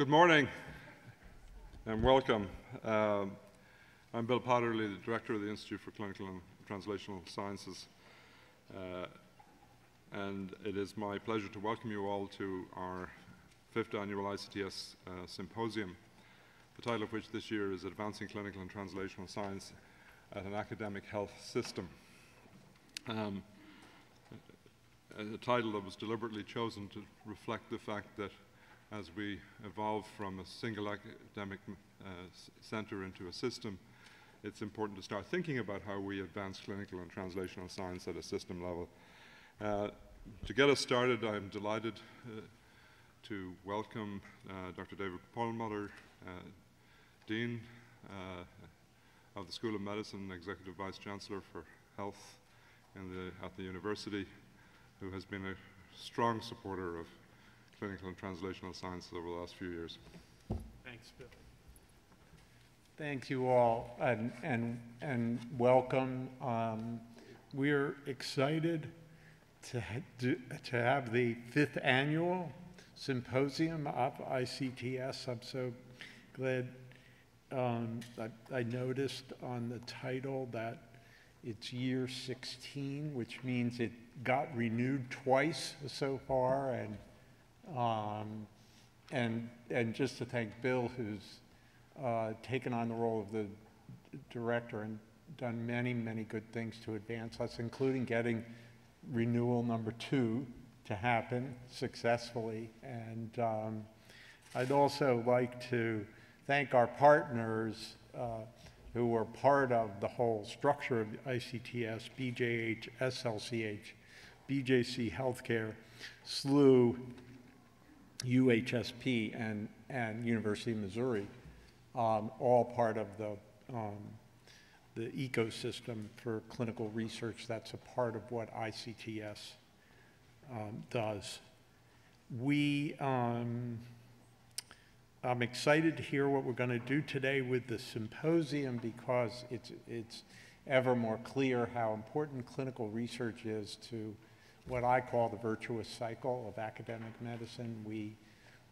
Good morning and welcome. Um, I'm Bill Powderly, the Director of the Institute for Clinical and Translational Sciences. Uh, and it is my pleasure to welcome you all to our fifth annual ICTS uh, Symposium, the title of which this year is Advancing Clinical and Translational Science at an Academic Health System. Um, a title that was deliberately chosen to reflect the fact that as we evolve from a single academic uh, center into a system, it's important to start thinking about how we advance clinical and translational science at a system level. Uh, to get us started, I'm delighted uh, to welcome uh, Dr. David Perlmutter, uh, Dean uh, of the School of Medicine, and Executive Vice Chancellor for Health the, at the university, who has been a strong supporter of clinical and translational sciences over the last few years. Thanks, Bill. Thank you all, and, and, and welcome. Um, we're excited to, ha to have the fifth annual symposium of ICTS. I'm so glad um, I, I noticed on the title that it's year 16, which means it got renewed twice so far, and um, and and just to thank Bill, who's uh, taken on the role of the director and done many, many good things to advance us, including getting renewal number two to happen successfully. And um, I'd also like to thank our partners uh, who were part of the whole structure of ICTS, BJH, SLCH, BJC Healthcare, SLU, UHSP, and, and University of Missouri um, all part of the, um, the ecosystem for clinical research. That's a part of what ICTS um, does. We, um, I'm excited to hear what we're going to do today with the symposium because it's, it's ever more clear how important clinical research is to what I call the virtuous cycle of academic medicine. We,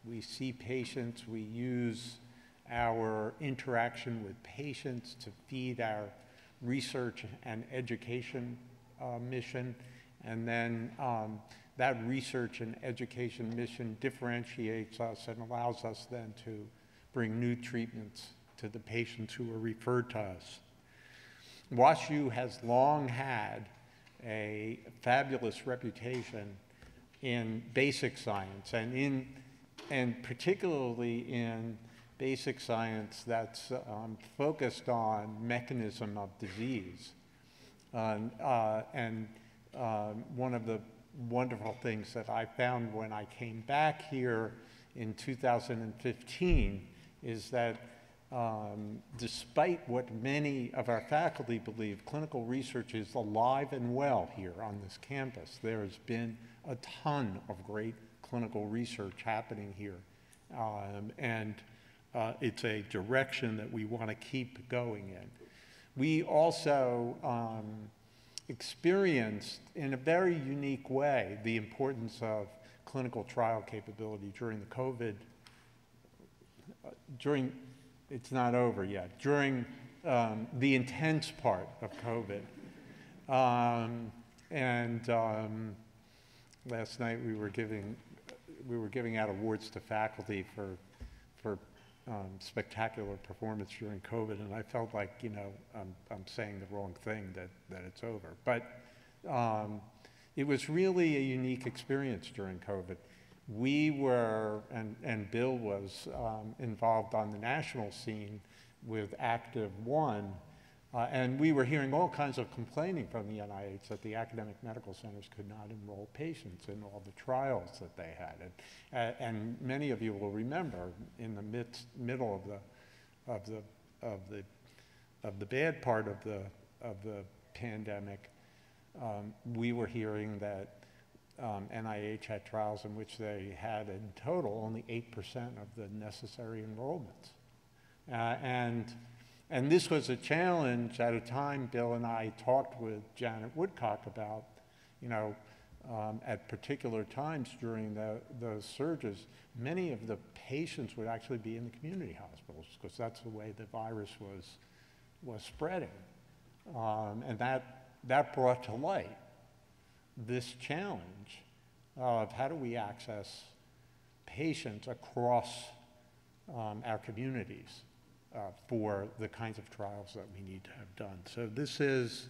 we see patients, we use our interaction with patients to feed our research and education uh, mission. And then um, that research and education mission differentiates us and allows us then to bring new treatments to the patients who are referred to us. WashU has long had a fabulous reputation in basic science and in and particularly in basic science that's um, focused on mechanism of disease. uh, and uh, one of the wonderful things that I found when I came back here in 2015 is that um, despite what many of our faculty believe, clinical research is alive and well here on this campus. There has been a ton of great clinical research happening here. Um, and uh, it's a direction that we want to keep going in. We also um, experienced in a very unique way the importance of clinical trial capability during the COVID, uh, during, it's not over yet, during um, the intense part of COVID. Um, and um, last night we were giving, we were giving out awards to faculty for, for um, spectacular performance during COVID, and I felt like, you know, I'm, I'm saying the wrong thing, that, that it's over. But um, it was really a unique experience during COVID. We were, and, and Bill was um, involved on the national scene with Active One, uh, and we were hearing all kinds of complaining from the NIH that the academic medical centers could not enroll patients in all the trials that they had. And, and many of you will remember in the midst, middle of the, of, the, of, the, of the bad part of the, of the pandemic, um, we were hearing that um, NIH had trials in which they had in total only 8% of the necessary enrollments. Uh, and and this was a challenge at a time Bill and I talked with Janet Woodcock about, you know, um, at particular times during the, those surges, many of the patients would actually be in the community hospitals because that's the way the virus was, was spreading. Um, and that, that brought to light this challenge of how do we access patients across um, our communities uh, for the kinds of trials that we need to have done. So this is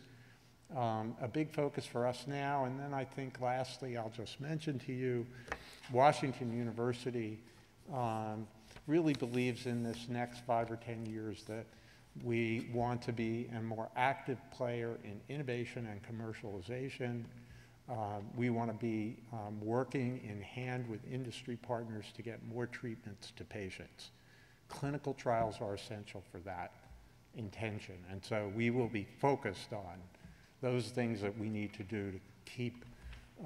um, a big focus for us now. And then I think lastly, I'll just mention to you, Washington University um, really believes in this next five or 10 years that we want to be a more active player in innovation and commercialization. Uh, we want to be um, working in hand with industry partners to get more treatments to patients. Clinical trials are essential for that intention. And so we will be focused on those things that we need to do to keep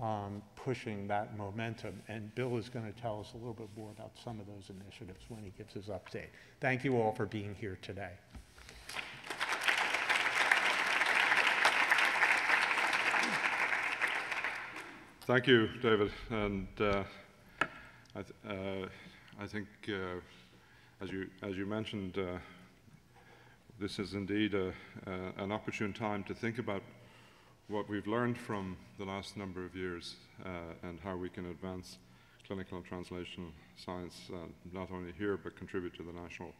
um, pushing that momentum. And Bill is going to tell us a little bit more about some of those initiatives when he gives his update. Thank you all for being here today. Thank you, David. And uh, I, th uh, I, think, uh, as, you, as you mentioned, uh, this is indeed a, an opportune time to think about what we've learned from the last number of years uh, and how we can advance clinical and translational science, uh, not only here, but contribute to the national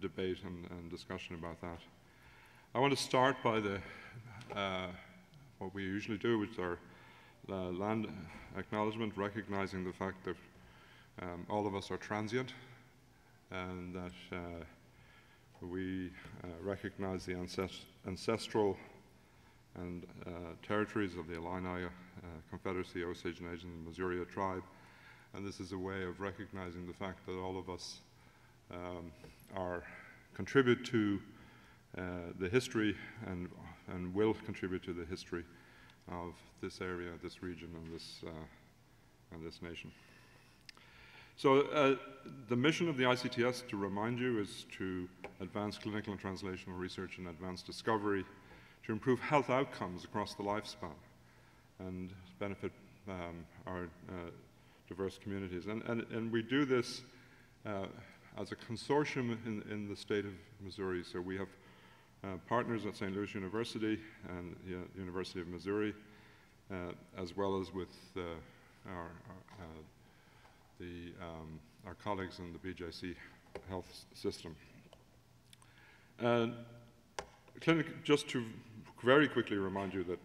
debate and, and, discussion about that. I want to start by the, what we usually do with our uh, land acknowledgement, recognizing the fact that um, all of us are transient and that uh, we recognize the ancest ancestral and uh, territories of the Illini uh, Confederacy, Osage Nation, and Missouri tribe. And this is a way of recognizing the fact that all of us um, are contribute to uh, the history and, and will contribute to the history of this area, this region, and this, uh, and this nation. So uh, the mission of the ICTS, to remind you, is to advance clinical and translational research and advance discovery to improve health outcomes across the lifespan and benefit um, our uh, diverse communities. And, and, and we do this uh, as a consortium in, in the state of Missouri. So we have partners at St. Louis University and the University of Missouri, uh, as well as with uh, our, uh, the, um, our colleagues in the BJC health system. And clinic, just to very quickly remind you that,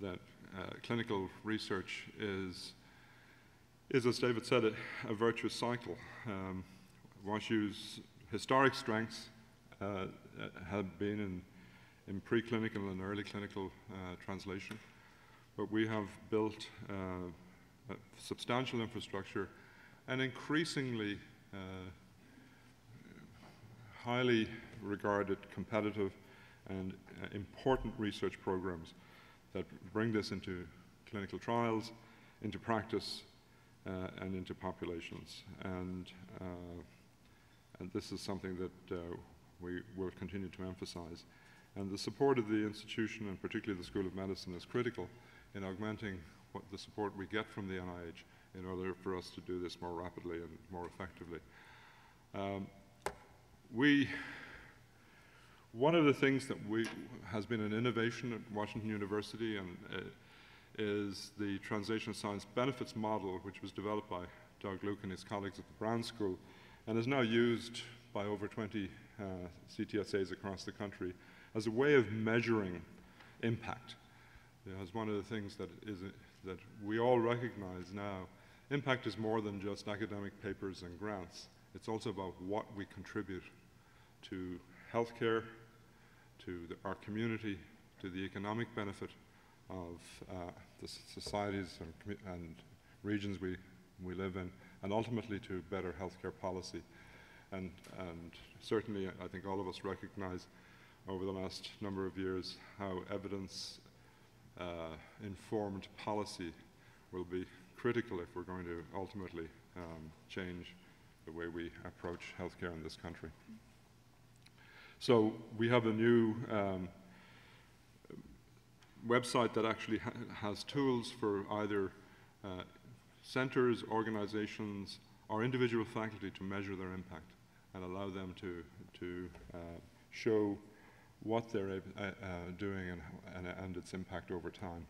that uh, clinical research is, is, as David said, a, a virtuous cycle. Um, WashU's historic strengths uh, have been in, in preclinical and early clinical uh, translation, but we have built uh, substantial infrastructure and increasingly uh, highly regarded competitive and uh, important research programs that bring this into clinical trials, into practice, uh, and into populations. And, uh, and this is something that uh, we will continue to emphasize. And the support of the institution, and particularly the School of Medicine, is critical in augmenting what the support we get from the NIH in order for us to do this more rapidly and more effectively. Um, we one of the things that we, has been an innovation at Washington University and, uh, is the translational science benefits model, which was developed by Doug Luke and his colleagues at the Brown School, and is now used by over 20 uh, CTSAs across the country as a way of measuring impact. You know, as one of the things that, is, that we all recognize now, impact is more than just academic papers and grants. It's also about what we contribute to healthcare, to the, our community, to the economic benefit of uh, the societies and, and, regions we, we live in, and ultimately to better healthcare policy. And, and certainly, I think all of us recognize over the last number of years how evidence uh, informed policy will be critical if we're going to ultimately um, change the way we approach healthcare in this country. So we have a new um, website that actually ha has tools for either uh, centers, organizations, or individual faculty to measure their impact and allow them to, to uh, show what they're uh, uh, doing and, and, and, its impact over time.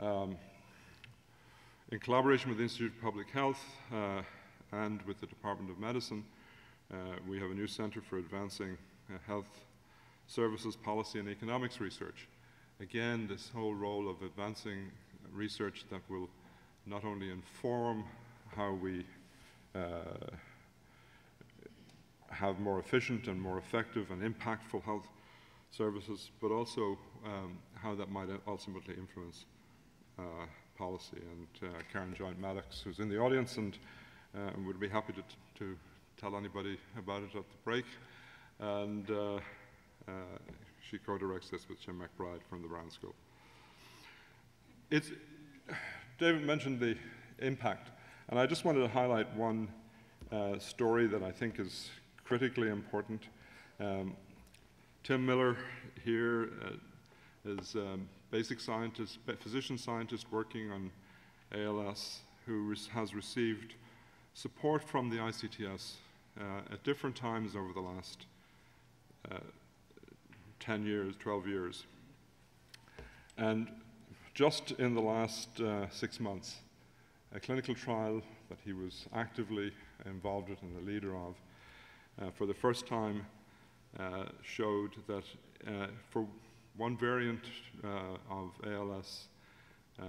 Um, in collaboration with the Institute of Public Health uh, and with the Department of Medicine, uh, we have a new Center for Advancing Health Services Policy and Economics Research. Again, this whole role of advancing research that will not only inform how we uh, have more efficient and more effective and impactful health services, but also um, how that might ultimately influence uh, policy. And uh, Karen Joynt Maddox, who's in the audience and uh, would be happy to, to, tell anybody about it at the break. And uh, uh, she co-directs this with Jim McBride from the Brown School. It's, David mentioned the impact, and I just wanted to highlight one uh, story that I think is critically important. Um, Tim Miller here uh, is um, basic scientist, physician scientist working on ALS who has received support from the ICTS uh, at different times over the last uh, 10 years, 12 years. And just in the last uh, six months, a clinical trial that he was actively involved with and the leader of, for the first time uh, showed that uh, for one variant uh, of ALS, uh,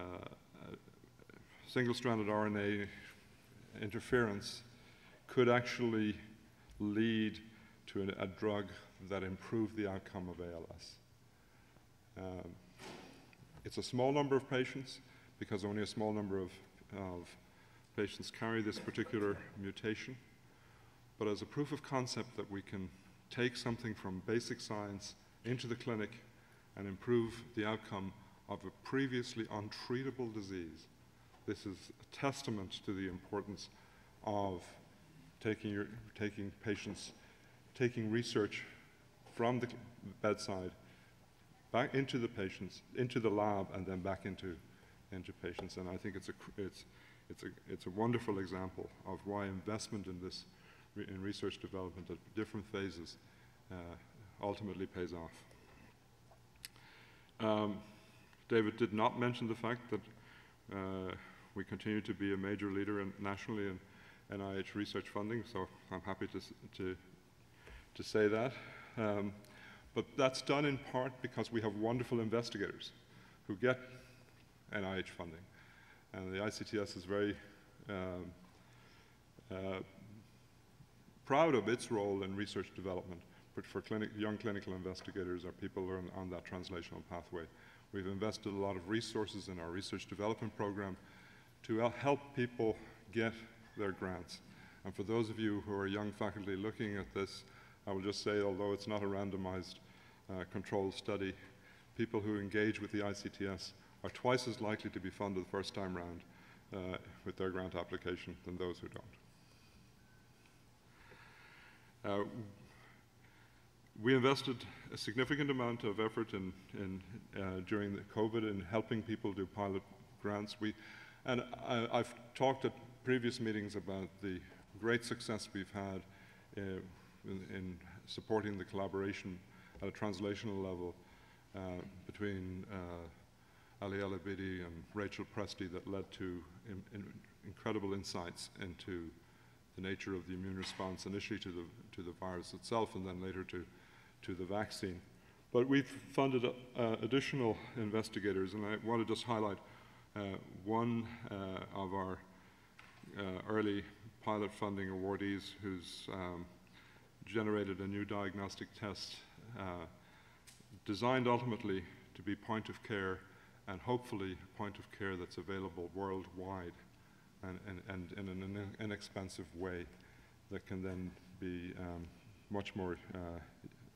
single-stranded RNA interference could actually lead to a, a, drug that improved the outcome of ALS. Um, it's a small number of patients because only a small number of, of patients carry this particular mutation. But as a proof of concept that we can take something from basic science into the clinic and improve the outcome of a previously untreatable disease. This is a testament to the importance of taking, your, taking patients, taking research from the bedside back into the patients, into the lab, and then back into, into patients. And I think it's a, it's, it's, a, it's a wonderful example of why investment in this, in research development at different phases, uh, ultimately pays off. Um, David did not mention the fact that uh, we continue to be a major leader in, nationally in NIH research funding, so I'm happy to, to, to say that. Um, but that's done in part because we have wonderful investigators who get NIH funding. And the ICTS is very um, uh, proud of its role in research development but for clinic, young clinical investigators or people are on, on that translational pathway. We've invested a lot of resources in our research development program to help people get their grants. And for those of you who are young faculty looking at this, I will just say, although it's not a randomized uh, controlled study, people who engage with the ICTS are twice as likely to be funded the first time round uh, with their grant application than those who don't. Uh, we invested a significant amount of effort in, in uh, during the COVID in helping people do pilot grants. We, and I, have talked at previous meetings about the great success we've had uh, in, in, supporting the collaboration at a translational level uh, between uh, Ali Ellebedy and Rachel Presti that led to in, in incredible insights into the nature of the immune response initially to the, to the virus itself and then later to, to the vaccine. But we've funded uh, additional investigators and I want to just highlight uh, one uh, of our uh, early pilot funding awardees who's um, generated a new diagnostic test uh, designed ultimately to be point of care and hopefully point of care that's available worldwide and, and, and in an inexpensive way that can then be um, much more uh,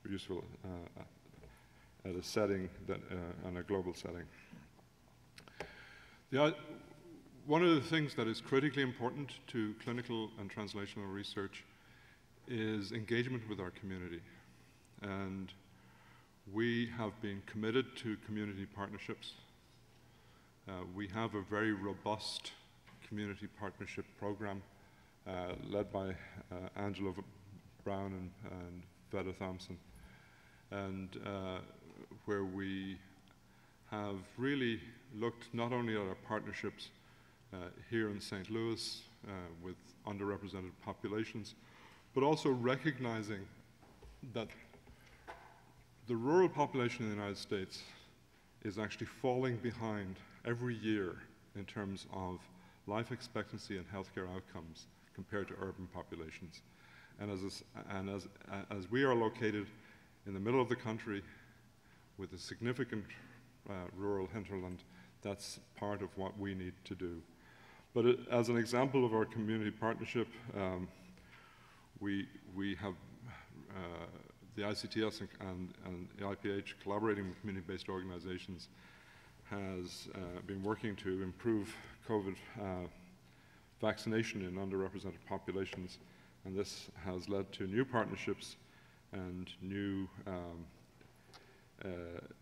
useful uh, at a setting than uh, on a global setting. The, one of the things that is critically important to clinical and translational research is engagement with our community. And we have been committed to community partnerships. Uh, we have a very robust community partnership program uh, led by uh, Angela Brown and, and Vetta Thompson, and uh, where we have really looked not only at our partnerships uh, here in St. Louis with underrepresented populations, but also recognizing that the rural population in the United States is actually falling behind every year in terms of life expectancy and healthcare outcomes compared to urban populations. And as, is- and as, as we are located in the middle of the country with a significant uh, rural hinterland, that's part of what we need to do. But it, as an example of our community partnership, um, we, we have uh, the ICTS and, and, and the IPH collaborating with community-based organizations has uh, been working to improve COVID uh, vaccination in underrepresented populations, and this has led to new partnerships and new um, uh,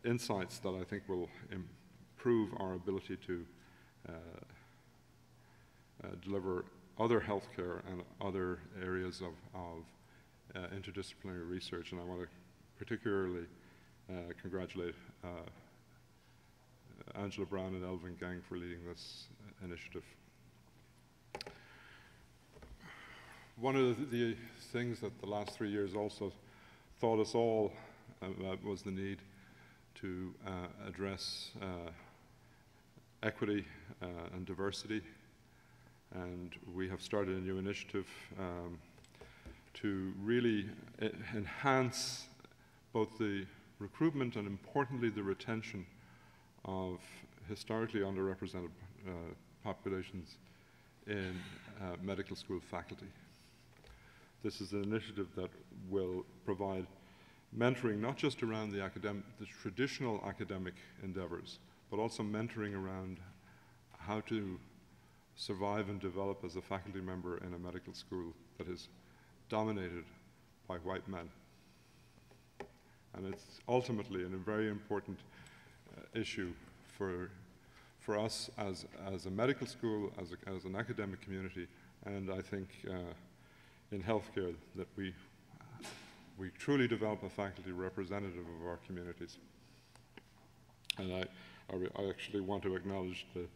insights that I think will improve our ability to uh, uh, deliver other healthcare and other areas of, of uh, interdisciplinary research. And I want to particularly uh, congratulate uh, Angela Brown and Elvin Geng for leading this initiative. One of the, things that the last three years also taught us all about was the need to uh, address uh, equity uh, and diversity. And we have started a new initiative um, to really e- enhance both the recruitment and importantly the retention of historically underrepresented uh, populations in uh, medical school faculty. This is an initiative that will provide mentoring not just around the, academic, the traditional academic endeavors, but also mentoring around how to survive and develop as a faculty member in a medical school that is dominated by white men. And it's ultimately a very important uh, issue for, for us as, as a medical school, as, a, as an academic community, and I think uh, in healthcare that we, we truly develop a faculty representative of our communities. And I, I, I actually want to acknowledge the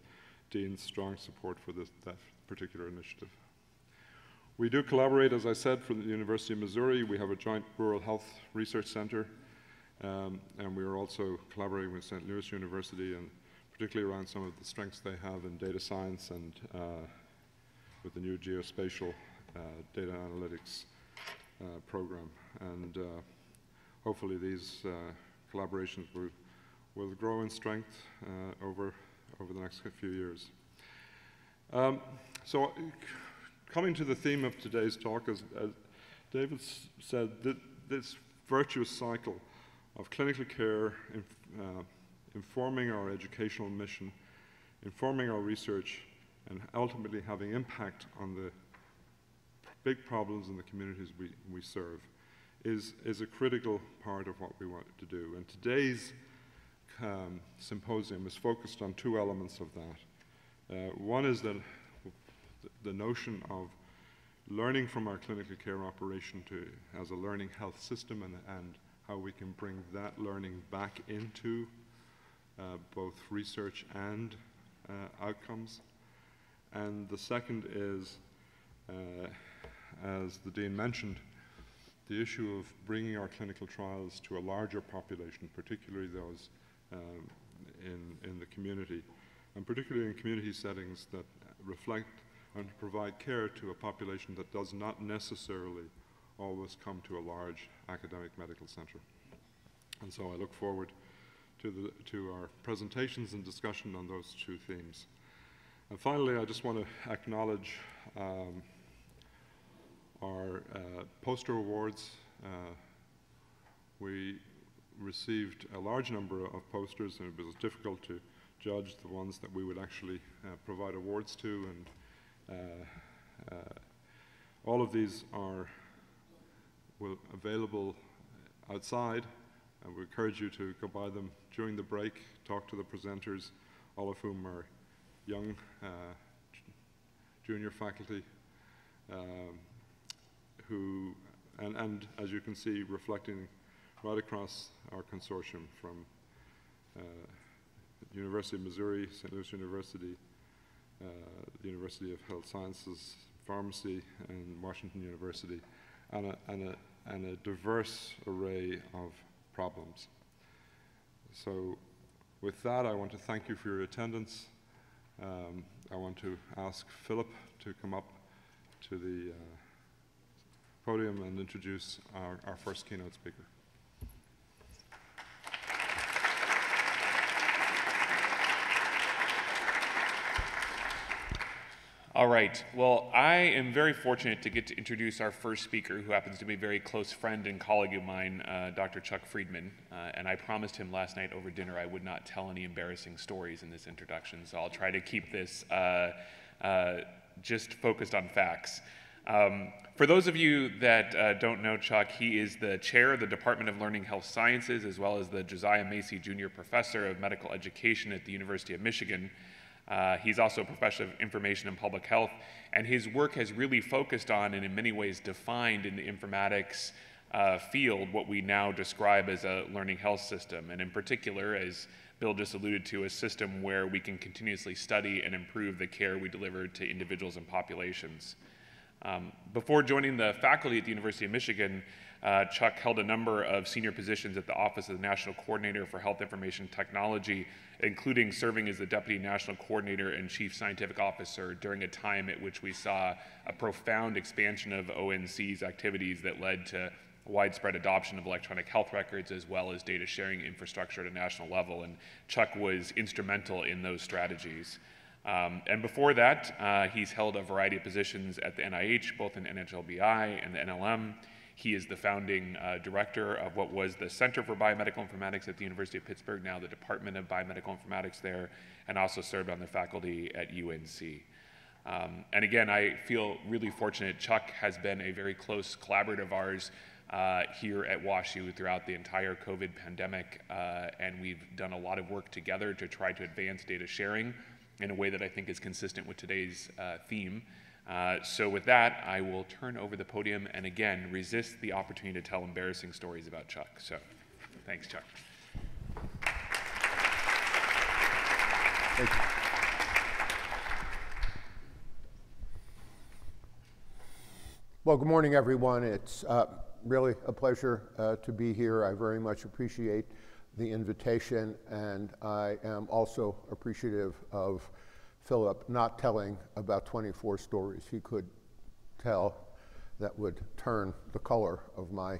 Dean's strong support for this, that particular initiative. We do collaborate, as I said, for the University of Missouri. We have a joint rural health research center, um, and we are also collaborating with St. Louis University, and particularly around some of the strengths they have in data science and uh, with the new geospatial uh, data analytics uh, program. And uh, hopefully these uh, collaborations will, will grow in strength over, over the next few years. Um, so coming to the theme of today's talk, as, as David said, th- this virtuous cycle of clinical care, uh, informing our educational mission, informing our research, and ultimately having impact on the big problems in the communities we, we serve is, is a critical part of what we want to do. And today's um, symposium is focused on two elements of that. Uh, one is that the notion of learning from our clinical care operation to as a learning health system and, and how we can bring that learning back into both research and uh, outcomes. And the second is, uh, as the Dean mentioned, the issue of bringing our clinical trials to a larger population, particularly those um, in, in the community, and particularly in community settings that reflect and provide care to a population that does not necessarily always come to a large academic medical center. And so I look forward to, the, to our presentations and discussion on those two themes. And finally, I just want to acknowledge um, our uh, poster awards. Uh, we received a large number of posters, and it was difficult to judge the ones that we would actually uh, provide awards to. And uh, uh, all of these are available outside and we encourage you to go by them during the break, talk to the presenters, all of whom are young uh, junior faculty um, who, and, and as you can see, reflecting right across our consortium from uh, University of Missouri, St. Louis University, uh, the University of Health Sciences, Pharmacy, and Washington University, and a, and a, and a diverse array of problems. So with that, I want to thank you for your attendance. Um, I want to ask Philip to come up to the uh, podium and introduce our, our first keynote speaker. All right. Well, I am very fortunate to get to introduce our first speaker, who happens to be a very close friend and colleague of mine, uh, Dr. Chuck Friedman. Uh, and I promised him last night over dinner I would not tell any embarrassing stories in this introduction, so I'll try to keep this uh, uh just focused on facts. Um, for those of you that uh, don't know Chuck, he is the chair of the Department of Learning Health Sciences, as well as the Josiah Macy Jr. Professor of Medical Education at the University of Michigan. Uh, he's also a professor of information and public health, and his work has really focused on and in many ways defined in the informatics uh, field what we now describe as a learning health system, and in particular, as Bill just alluded to, a system where we can continuously study and improve the care we deliver to individuals and populations. Um, before joining the faculty at the University of Michigan, uh, Chuck held a number of senior positions at the Office of the National Coordinator for Health Information Technology, including serving as the Deputy National Coordinator and Chief Scientific Officer during a time at which we saw a profound expansion of ONC's activities that led to widespread adoption of electronic health records as well as data sharing infrastructure at a national level. And Chuck was instrumental in those strategies. Um, and before that, uh, he's held a variety of positions at the NIH, both in NHLBI and the NLM. He is the founding uh, director of what was the Center for Biomedical Informatics at the University of Pittsburgh, now the Department of Biomedical Informatics there, and also served on the faculty at UNC. Um, and again, I feel really fortunate. Chuck has been a very close collaborator of ours uh, here at WashU throughout the entire COVID pandemic, uh, and we've done a lot of work together to try to advance data sharing in a way that I think is consistent with today's uh, theme. Uh, so with that, I will turn over the podium and again resist the opportunity to tell embarrassing stories about Chuck. So thanks, Chuck. Thank. Well, good morning, everyone. It's uh, really a pleasure uh, to be here. I very much appreciate the invitation, and I am also appreciative of Philip not telling about 24 stories he could tell that would turn the color of my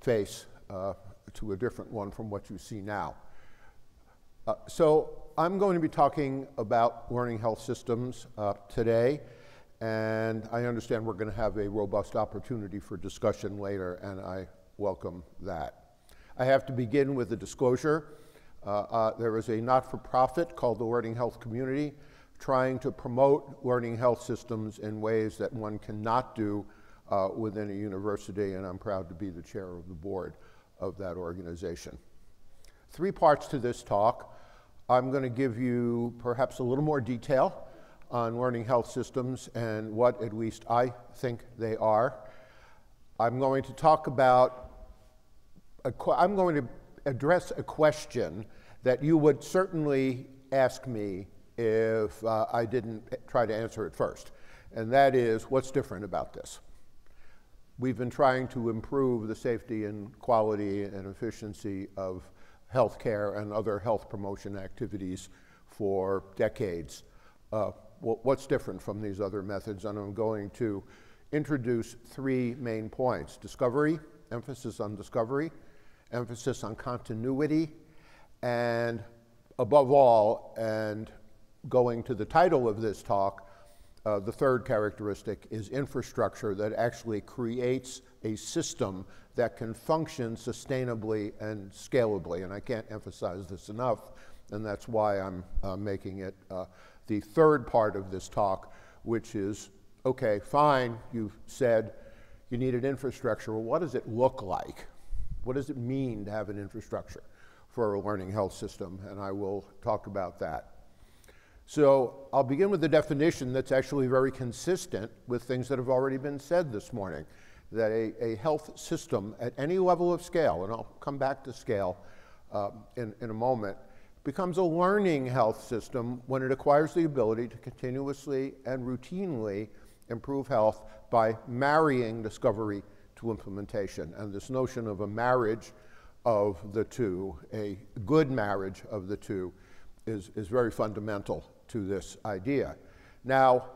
face uh, to a different one from what you see now. Uh, so I'm going to be talking about learning health systems uh, today, and I understand we're going to have a robust opportunity for discussion later, and I welcome that. I have to begin with a disclosure. Uh, uh, there is a not-for-profit called the Learning Health Community trying to promote learning health systems in ways that one cannot do uh, within a university, and I'm proud to be the chair of the board of that organization. Three parts to this talk. I'm going to give you perhaps a little more detail on learning health systems and what at least I think they are. I'm going to talk about, I'm going to address a question that you would certainly ask me if uh, I didn't try to answer it first. And that is what's different about this? We've been trying to improve the safety and quality and efficiency of healthcare and other health promotion activities for decades. Uh, what's different from these other methods? And I'm going to introduce three main points discovery, emphasis on discovery, emphasis on continuity, and above all, and going to the title of this talk, uh, the third characteristic is infrastructure that actually creates a system that can function sustainably and scalably. And I can't emphasize this enough, and that's why I'm uh, making it uh, the third part of this talk, which is okay, fine, you've said you needed infrastructure. Well, what does it look like? What does it mean to have an infrastructure for a learning health system? And I will talk about that. So I'll begin with a definition that's actually very consistent with things that have already been said this morning, that a, a health system at any level of scale, and I'll come back to scale uh, in, in a moment, becomes a learning health system when it acquires the ability to continuously and routinely improve health by marrying discovery to implementation. And this notion of a marriage of the two, a good marriage of the two, is, is very fundamental to this idea. Now,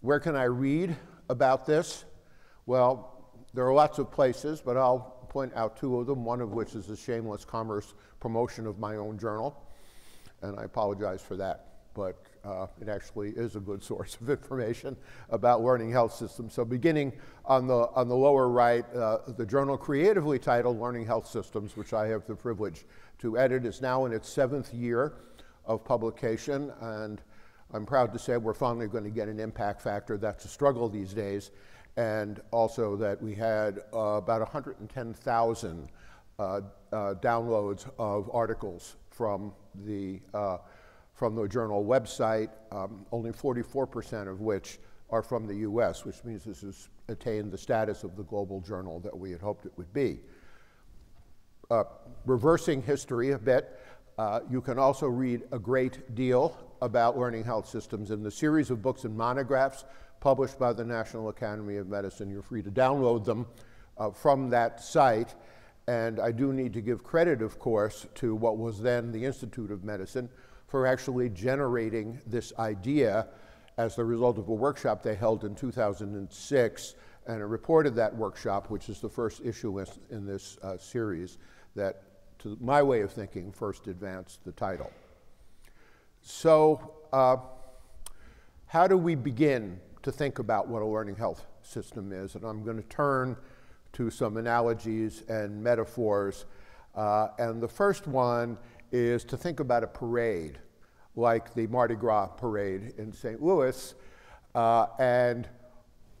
where can I read about this? Well, there are lots of places, but I'll point out two of them, one of which is a shameless commerce promotion of my own journal, and I apologize for that, but uh, it actually is a good source of information about learning health systems. So beginning on the, on the lower right, uh, the journal creatively titled Learning Health Systems, which I have the privilege to edit, is now in its seventh year of publication, and I'm proud to say we're finally going to get an impact factor. That's a struggle these days, and also that we had uh, about 110,000 uh, uh, downloads of articles from the uh, from the journal website. Um, only 44% of which are from the U.S., which means this has attained the status of the global journal that we had hoped it would be. Uh, reversing history a bit, uh, you can also read a great deal about learning health systems in the series of books and monographs published by the National Academy of Medicine. You're free to download them uh, from that site. And I do need to give credit, of course, to what was then the Institute of Medicine for actually generating this idea as the result of a workshop they held in 2006. And it reported that workshop, which is the first issue in this uh, series, that to my way of thinking, first advanced the title. So, uh, how do we begin to think about what a learning health system is? And I'm going to turn to some analogies and metaphors. Uh, and the first one is to think about a parade, like the Mardi Gras parade in St. Louis. Uh, and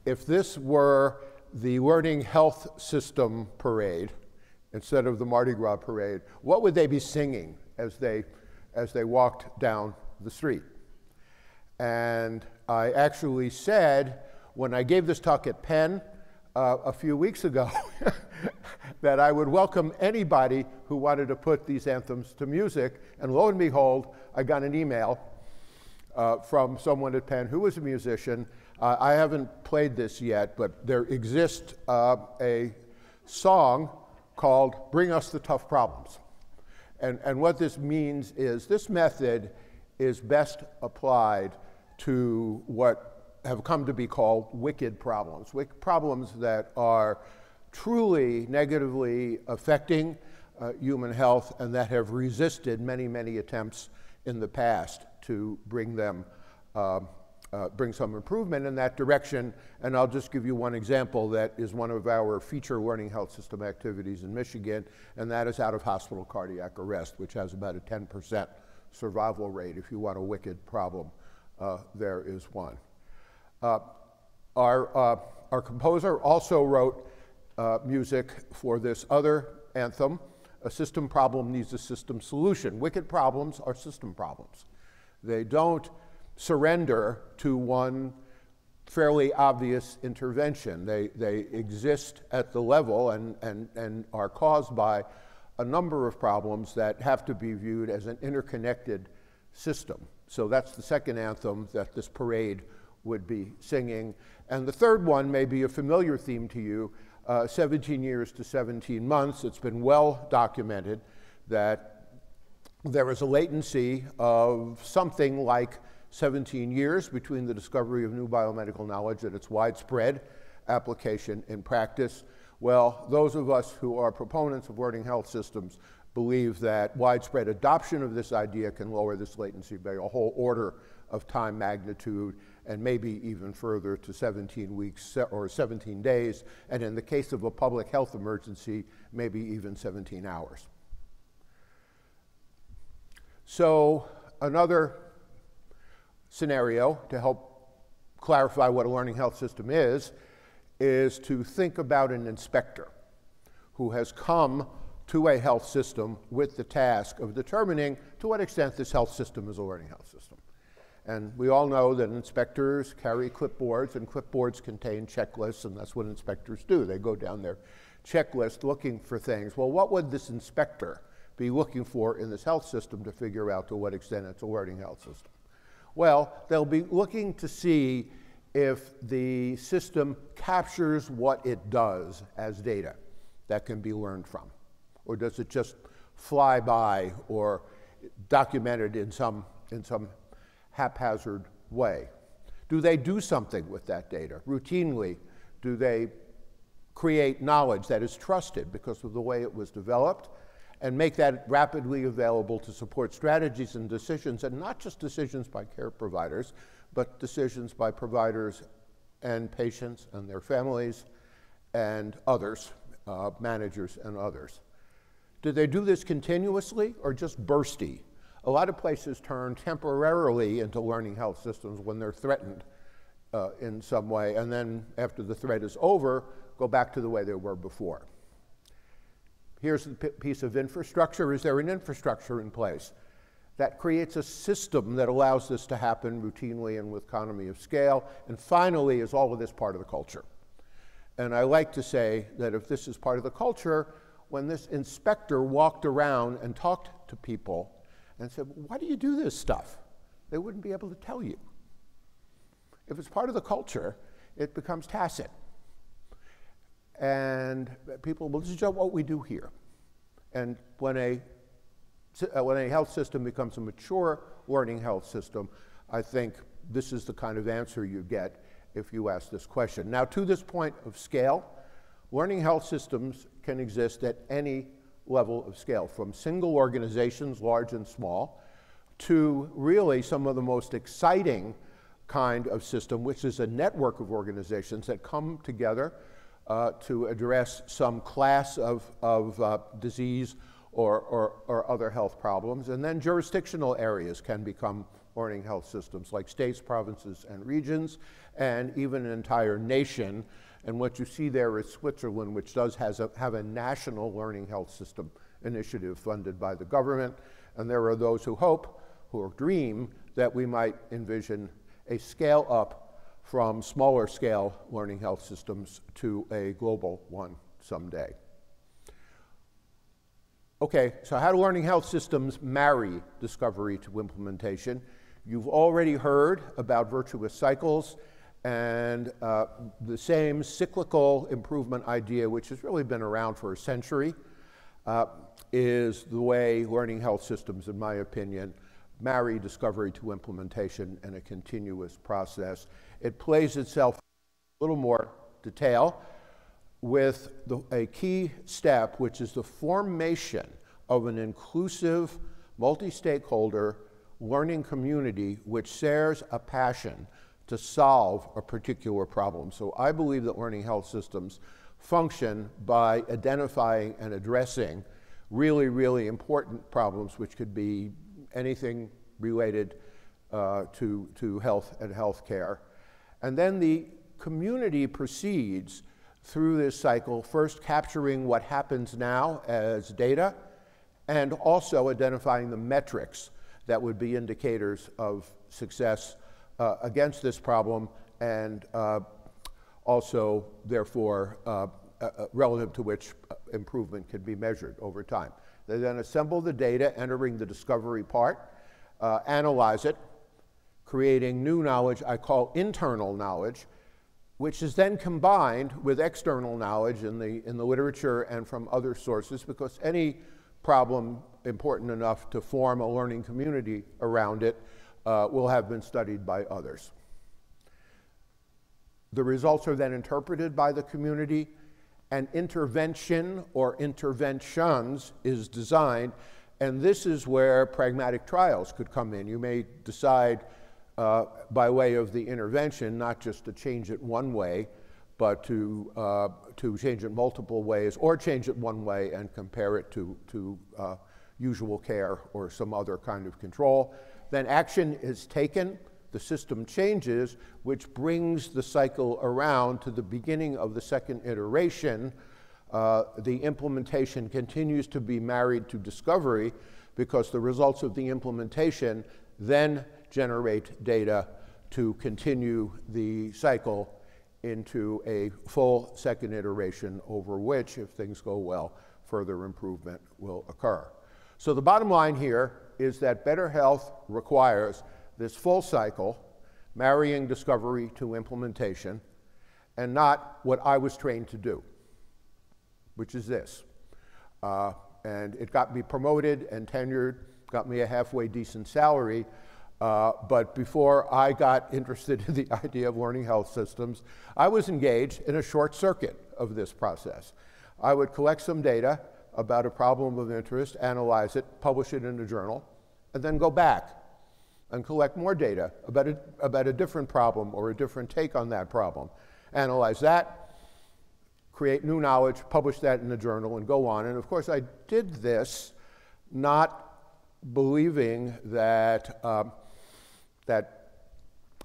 if this were the learning health system parade, instead of the Mardi Gras parade, what would they be singing as they, as they walked down the street? And I actually said, when I gave this talk at Penn uh, a few weeks ago, that I would welcome anybody who wanted to put these anthems to music. And lo and behold, I got an email uh, from someone at Penn who was a musician. Uh, I haven't played this yet, but there exists uh, a song called Bring Us the Tough Problems. And, and what this means is this method is best applied to what have come to be called wicked problems, wicked problems that are truly negatively affecting uh, human health and that have resisted many, many attempts in the past to bring them uh, uh, bring some improvement in that direction. And I'll just give you one example that is one of our feature learning health system activities in Michigan, and that is out of hospital cardiac arrest, which has about a 10% survival rate. If you want a wicked problem, uh, there is one. Uh, our, uh, our composer also wrote uh, music for this other anthem. A system problem needs a system solution. Wicked problems are system problems. They don't surrender to one fairly obvious intervention. They, they exist at the level and, and, and are caused by a number of problems that have to be viewed as an interconnected system. So that's the second anthem that this parade would be singing. And the third one may be a familiar theme to you uh, 17 years to 17 months. It's been well documented that there is a latency of something like 17 years between the discovery of new biomedical knowledge and its widespread application in practice. Well, those of us who are proponents of learning health systems believe that widespread adoption of this idea can lower this latency by a whole order of time magnitude and maybe even further to 17 weeks or 17 days, and in the case of a public health emergency, maybe even 17 hours. So, another scenario to help clarify what a learning health system is, is to think about an inspector who has come to a health system with the task of determining to what extent this health system is a learning health system. And we all know that inspectors carry clipboards, and clipboards contain checklists, and that's what inspectors do. They go down their checklist looking for things. Well, what would this inspector be looking for in this health system to figure out to what extent it's a learning health system? Well, they'll be looking to see if the system captures what it does as data that can be learned from. Or does it just fly by or documented in some, in some haphazard way? Do they do something with that data routinely? Do they create knowledge that is trusted because of the way it was developed and make that rapidly available to support strategies and decisions, and not just decisions by care providers, but decisions by providers and patients and their families and others, uh, managers and others. Do they do this continuously or just bursty? A lot of places turn temporarily into learning health systems when they're threatened uh, in some way, and then after the threat is over, go back to the way they were before. Here's a piece of infrastructure. Is there an infrastructure in place? That creates a system that allows this to happen routinely and with economy of scale. And finally, is all of this part of the culture? And I like to say that if this is part of the culture, when this inspector walked around and talked to people and said, Why do you do this stuff? They wouldn't be able to tell you. If it's part of the culture, it becomes tacit. And people, well, this is just what we do here. And when a, uh, when a health system becomes a mature learning health system, I think this is the kind of answer you get if you ask this question. Now, to this point of scale, learning health systems can exist at any level of scale, from single organizations, large and small, to really some of the most exciting kind of system, which is a network of organizations that come together uh, to address some class of, of uh, disease or, or, or, other health problems. And then jurisdictional areas can become learning health systems, like states, provinces, and regions, and even an entire nation. And what you see there is Switzerland, which does has a, have a national learning health system initiative funded by the government. And there are those who hope, who dream, that we might envision a scale up from smaller scale learning health systems to a global one someday. Okay, so how do learning health systems marry discovery to implementation? You've already heard about virtuous cycles and uh, the same cyclical improvement idea, which has really been around for a century, uh, is the way learning health systems, in my opinion, marry discovery to implementation in a continuous process. It plays itself a little more detail with the, a key step, which is the formation of an inclusive, multi stakeholder learning community which shares a passion to solve a particular problem. So I believe that learning health systems function by identifying and addressing really, really important problems, which could be anything related uh, to, to health and healthcare. And then the community proceeds through this cycle, first capturing what happens now as data, and also identifying the metrics that would be indicators of success uh, against this problem, and uh, also, therefore, uh, uh, uh relative to which improvement can be measured over time. They then assemble the data, entering the discovery part, uh, analyze it, creating new knowledge I call internal knowledge, which is then combined with external knowledge in the, in the literature and from other sources, because any problem important enough to form a learning community around it uh, will have been studied by others. The results are then interpreted by the community, and intervention or interventions is designed and this is where pragmatic trials could come in. You may decide uh, by way of the intervention not just to change it one way, but to, uh, to change it multiple ways, or change it one way and compare it to, to uh, usual care or some other kind of control. Then action is taken, the system changes, which brings the cycle around to the beginning of the second iteration uh, the implementation continues to be married to discovery because the results of the implementation then generate data to continue the cycle into a full second iteration over which, if things go well, further improvement will occur. So the bottom line here is that better health requires this full cycle, marrying discovery to implementation, and not what I was trained to do, which is this. Uh, and it got me promoted and tenured, got me a halfway decent salary, uh, but before I got interested in the idea of learning health systems, I was engaged in a short circuit of this process. I would collect some data about a problem of interest, analyze it, publish it in a journal, and then go back and collect more data about a, about a different problem or a different take on that problem. Analyze that, create new knowledge, publish that in a journal, and go on. And of course, I did this not believing that. Um, that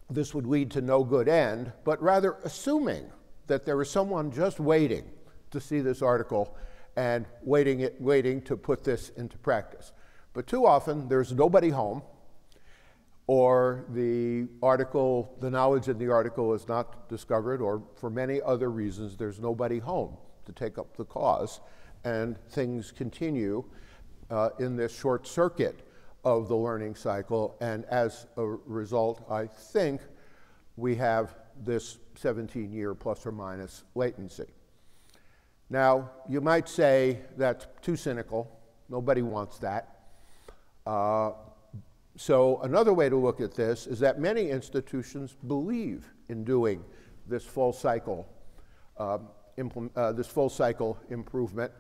this would lead to no good end, but rather assuming that there is someone just waiting to see this article and waiting, it, waiting to put this into practice. But too often, there's nobody home, or the article, the knowledge in the article is not discovered, or for many other reasons, there's nobody home to take up the cause, and things continue uh, in this short circuit of the learning cycle. And as a result, I think we have this 17 year plus or minus latency. Now, you might say that's too cynical. Nobody wants that. Uh, so, another way to look at this is that many institutions believe in doing this full cycle, uh, uh, this full cycle improvement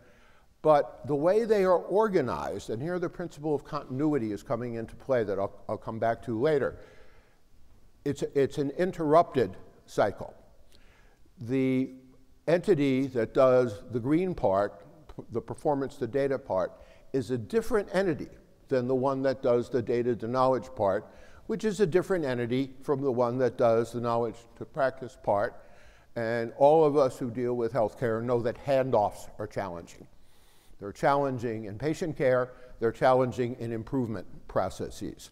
but the way they are organized, and here the principle of continuity is coming into play that I'll, I'll come back to later, it's, it's an interrupted cycle. The entity that does the green part, the performance to data part, is a different entity than the one that does the data to knowledge part, which is a different entity from the one that does the knowledge to practice part. And all of us who deal with healthcare know that handoffs are challenging. They're challenging in patient care, they're challenging in improvement processes.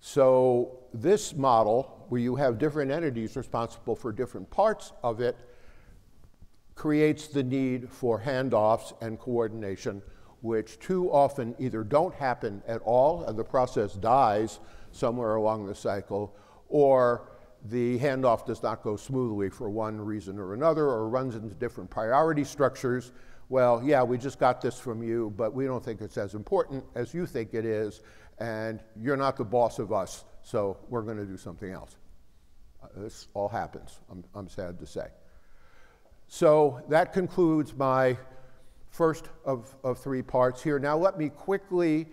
So, this model, where you have different entities responsible for different parts of it, creates the need for handoffs and coordination, which too often either don't happen at all and the process dies somewhere along the cycle, or the handoff does not go smoothly for one reason or another, or runs into different priority structures well, yeah, we just got this from you, but we don't think it's as important as you think it is, and you're not the boss of us, so we're going to do something else. Uh, this all happens, I'm, I'm sad to say. So that concludes my first of, of three parts here. Now, let me quickly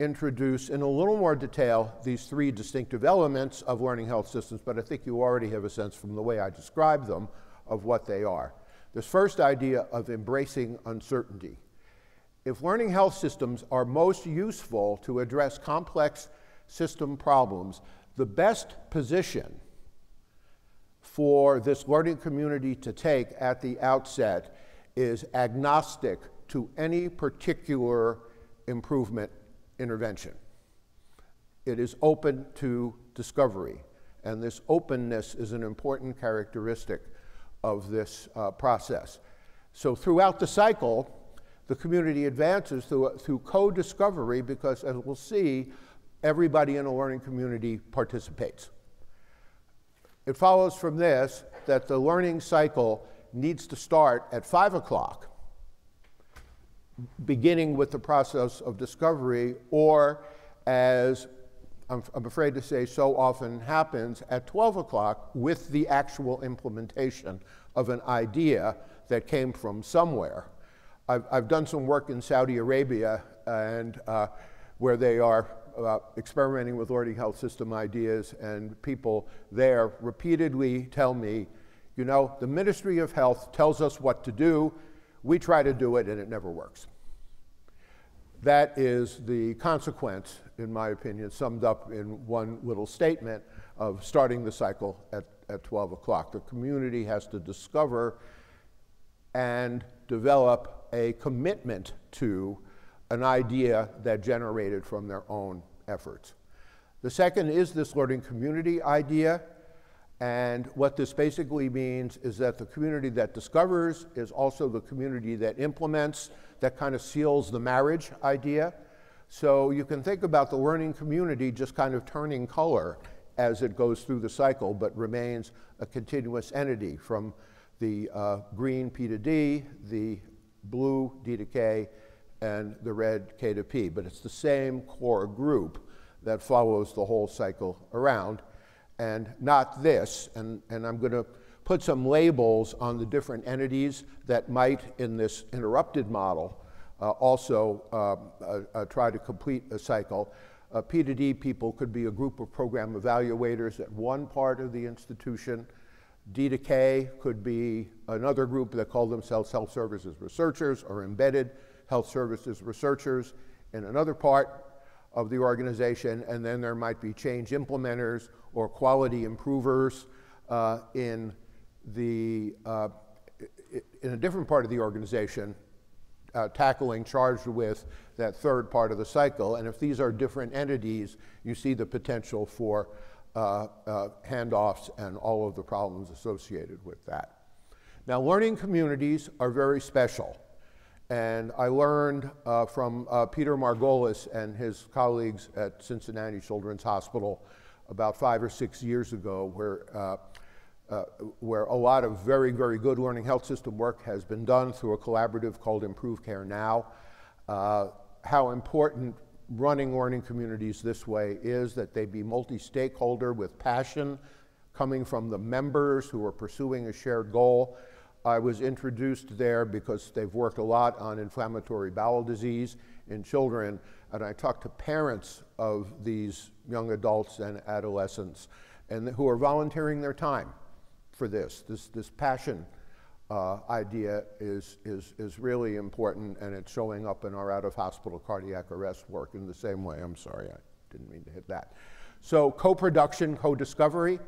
introduce in a little more detail these three distinctive elements of learning health systems, but I think you already have a sense from the way I describe them of what they are. This first idea of embracing uncertainty. If learning health systems are most useful to address complex system problems, the best position for this learning community to take at the outset is agnostic to any particular improvement intervention. It is open to discovery, and this openness is an important characteristic of this uh, process. So throughout the cycle, the community advances through, through co-discovery because, as we'll see, everybody in a learning community participates. It follows from this that the learning cycle needs to start at 5 o'clock, beginning with the process of discovery, or as I'm, I'm, afraid to say so often happens at 12 o'clock with the actual implementation of an idea that came from somewhere. I've, I've done some work in Saudi Arabia and uh, where they are uh, experimenting with learning health system ideas and people there repeatedly tell me, you know, the Ministry of Health tells us what to do, we try to do it and it never works. That is the consequence, in my opinion, summed up in one little statement of starting the cycle at, at 12 o'clock. The community has to discover and develop a commitment to an idea that generated from their own efforts. The second is this learning community idea. And what this basically means is that the community that discovers is also the community that implements, that kind of seals the marriage idea. So you can think about the learning community just kind of turning color as it goes through the cycle, but remains a continuous entity from the uh, green P to D, the blue D to K, and the red K to P. But it's the same core group that follows the whole cycle around, and not this. And, and I'm going to put some labels on the different entities that might, in this interrupted model, uh, also uh, uh, uh try to complete a cycle. Uh, P to D people could be a group of program evaluators at one part of the institution. D to K could be another group that call themselves health services researchers or embedded health services researchers in another part of the organization, and then there might be change implementers or quality improvers uh, in the uh, in a different part of the organization, uh, tackling charged with that third part of the cycle. And if these are different entities, you see the potential for uh, uh, handoffs and all of the problems associated with that. Now, learning communities are very special. And I learned uh, from uh, Peter Margolis and his colleagues at Cincinnati Children's Hospital about five or six years ago, where, uh, uh, where a lot of very, very good learning health system work has been done through a collaborative called Improve Care Now. Uh, how important running learning communities this way is that they be multi stakeholder with passion coming from the members who are pursuing a shared goal I was introduced there because they've worked a lot on inflammatory bowel disease in children, and I talked to parents of these young adults and adolescents and who are volunteering their time for this. This, this passion uh, idea is, is, is really important, and it's showing up in our out of hospital cardiac arrest work in the same way. I'm sorry, I didn't mean to hit that. So, co production, co discovery,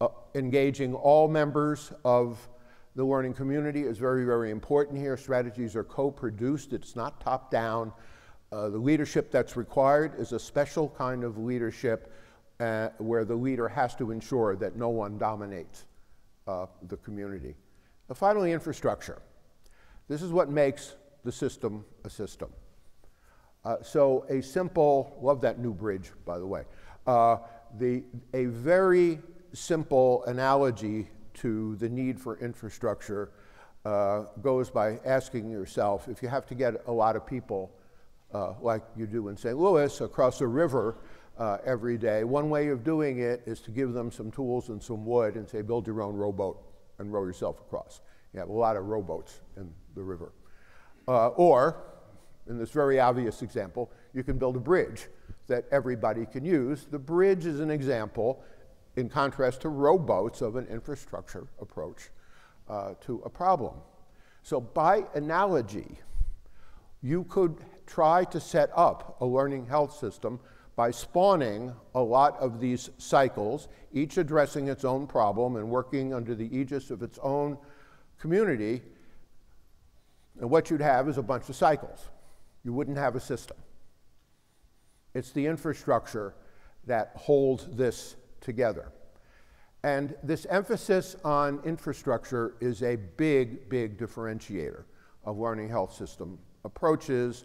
uh, engaging all members of the learning community is very, very important here. Strategies are co-produced. It's not top-down. Uh, the leadership that's required is a special kind of leadership uh, where the leader has to ensure that no one dominates uh, the community. And finally, infrastructure. This is what makes the system a system. Uh, so a simple, love that new bridge, by the way. Uh, the, a very simple analogy to the need for infrastructure uh, goes by asking yourself if you have to get a lot of people, uh, like you do in St. Louis, across a river uh, every day, one way of doing it is to give them some tools and some wood and say, build your own rowboat and row yourself across. You have a lot of rowboats in the river. Uh, or, in this very obvious example, you can build a bridge that everybody can use. The bridge is an example in contrast to rowboats of an infrastructure approach uh, to a problem. So, by analogy, you could try to set up a learning health system by spawning a lot of these cycles, each addressing its own problem and working under the aegis of its own community. And what you'd have is a bunch of cycles. You wouldn't have a system. It's the infrastructure that holds this together. And this emphasis on infrastructure is a big, big differentiator of learning health system approaches,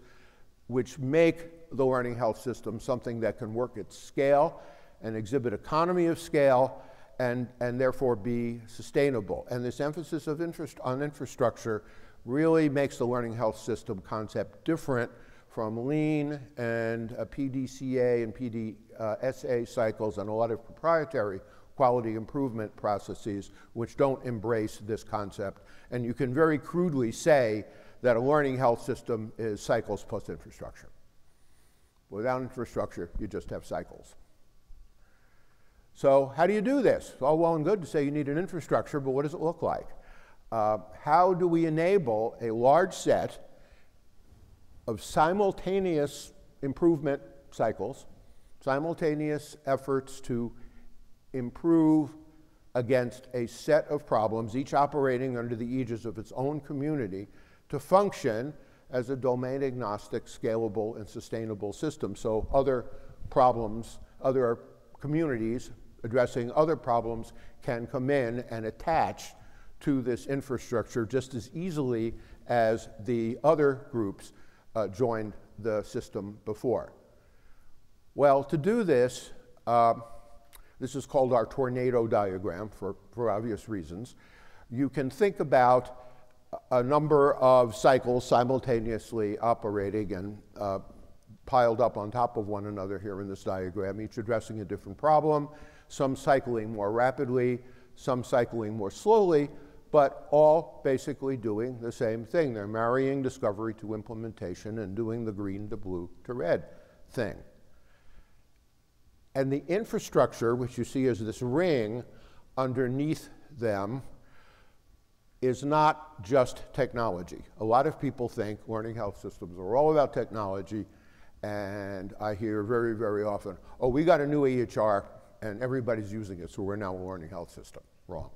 which make the learning health system something that can work at scale and exhibit economy of scale and, and therefore be sustainable. And this emphasis of interest on infrastructure really makes the learning health system concept different from lean and PDCA and PDSA uh, SA cycles and a lot of proprietary quality improvement processes which don't embrace this concept. And you can very crudely say that a learning health system is cycles plus infrastructure. Without infrastructure, you just have cycles. So, how do you do this? It's all well and good to say you need an infrastructure, but what does it look like? Uh, how do we enable a large set of simultaneous improvement cycles, simultaneous efforts to improve against a set of problems, each operating under the aegis of its own community, to function as a domain agnostic, scalable, and sustainable system. So other problems, other communities addressing other problems can come in and attach to this infrastructure just as easily as the other groups uh, joined the system before. Well, to do this, uh, this is called our tornado diagram for, for obvious reasons. You can think about a number of cycles simultaneously operating and uh, piled up on top of one another here in this diagram, each addressing a different problem, some cycling more rapidly, some cycling more slowly, but all basically doing the same thing. They're marrying discovery to implementation and doing the green to blue to red thing. And the infrastructure, which you see as this ring underneath them, is not just technology. A lot of people think learning health systems are all about technology, and I hear very, very often, oh, we got a new EHR and everybody's using it, so we're now a learning health system. Wrong.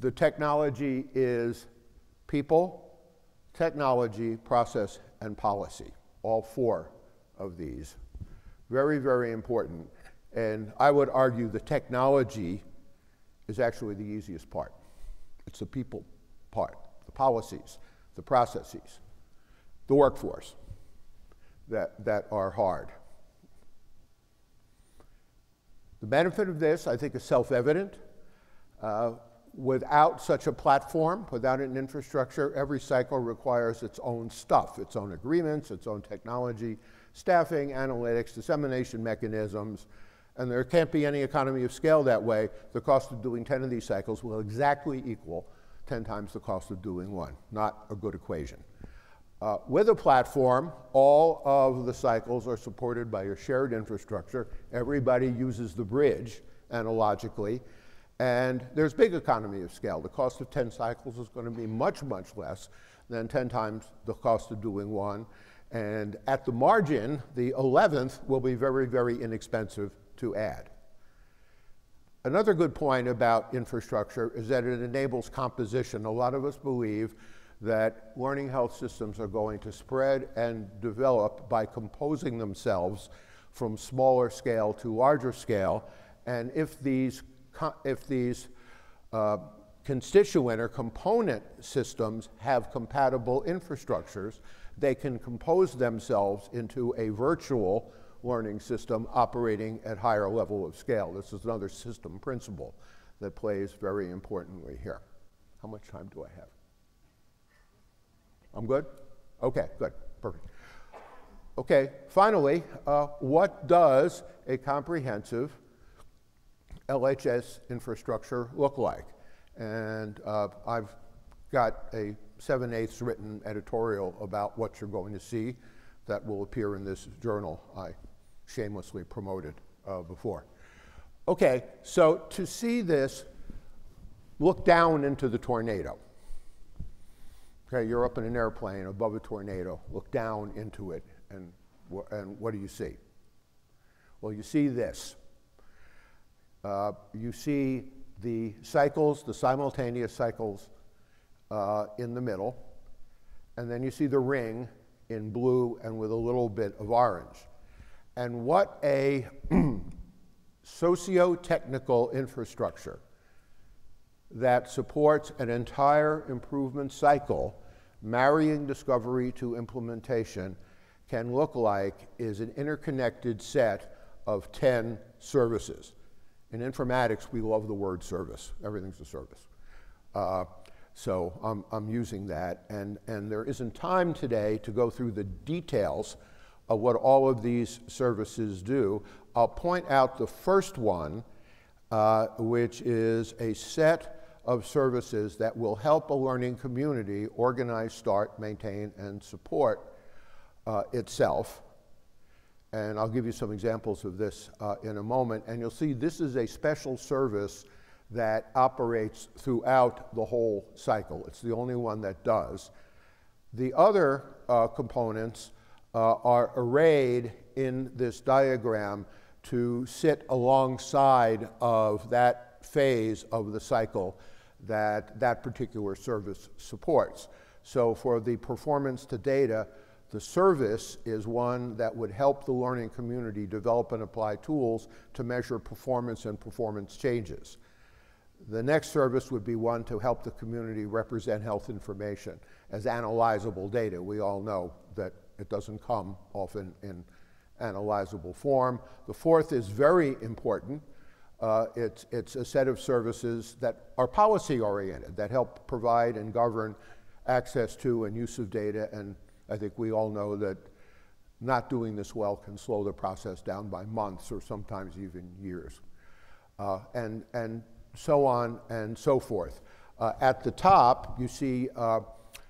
The technology is people, technology, process, and policy. All four of these. Very, very important. And I would argue the technology is actually the easiest part. It's the people part, the policies, the processes, the workforce that, that are hard. The benefit of this, I think, is self evident. Uh, without such a platform, without an infrastructure, every cycle requires its own stuff, its own agreements, its own technology, staffing, analytics, dissemination mechanisms, and there can't be any economy of scale that way. The cost of doing 10 of these cycles will exactly equal 10 times the cost of doing one. Not a good equation. Uh, with a platform, all of the cycles are supported by a shared infrastructure. Everybody uses the bridge analogically, and there's big economy of scale. The cost of 10 cycles is going to be much, much less than 10 times the cost of doing one. And at the margin, the 11th will be very, very inexpensive to add. Another good point about infrastructure is that it enables composition. A lot of us believe that learning health systems are going to spread and develop by composing themselves from smaller scale to larger scale. And if these, if these uh, constituent or component systems have compatible infrastructures, they can compose themselves into a virtual learning system operating at higher level of scale. This is another system principle that plays very importantly here. How much time do I have? I'm good? Okay, good, perfect. Okay, finally, uh, what does a comprehensive LHS infrastructure look like? And uh, I've got a 7 eighths written editorial about what you're going to see that will appear in this journal I shamelessly promoted uh, before. Okay, so to see this, look down into the tornado. Okay, you're up in an airplane above a tornado, look down into it, and, and what do you see? Well, you see this. Uh, you see the cycles, the simultaneous cycles uh, in the middle, and then you see the ring in blue and with a little bit of orange. And what a socio-technical infrastructure that supports an entire improvement cycle, marrying discovery to implementation, can look like is an interconnected set of 10 services. In informatics, we love the word service. Everything's a service. Uh, so I'm, I'm using that. And, and there isn't time today to go through the details of what all of these services do. I'll point out the first one, uh, which is a set of services that will help a learning community organize, start, maintain, and support uh, itself. And I'll give you some examples of this uh, in a moment. And you'll see this is a special service that operates throughout the whole cycle. It's the only one that does. The other uh, components uh, are arrayed in this diagram to sit alongside of that phase of the cycle that that particular service supports. So for the performance to data, the service is one that would help the learning community develop and apply tools to measure performance and performance changes. The next service would be one to help the community represent health information as analyzable data. We all know that it doesn't come often in analyzable form. The fourth is very important. Uh, it's, it's a set of services that are policy oriented, that help provide and govern access to and use of data. And I think we all know that not doing this well can slow the process down by months or sometimes even years. Uh, and, and so on and so forth. Uh, at the top, you see, uh,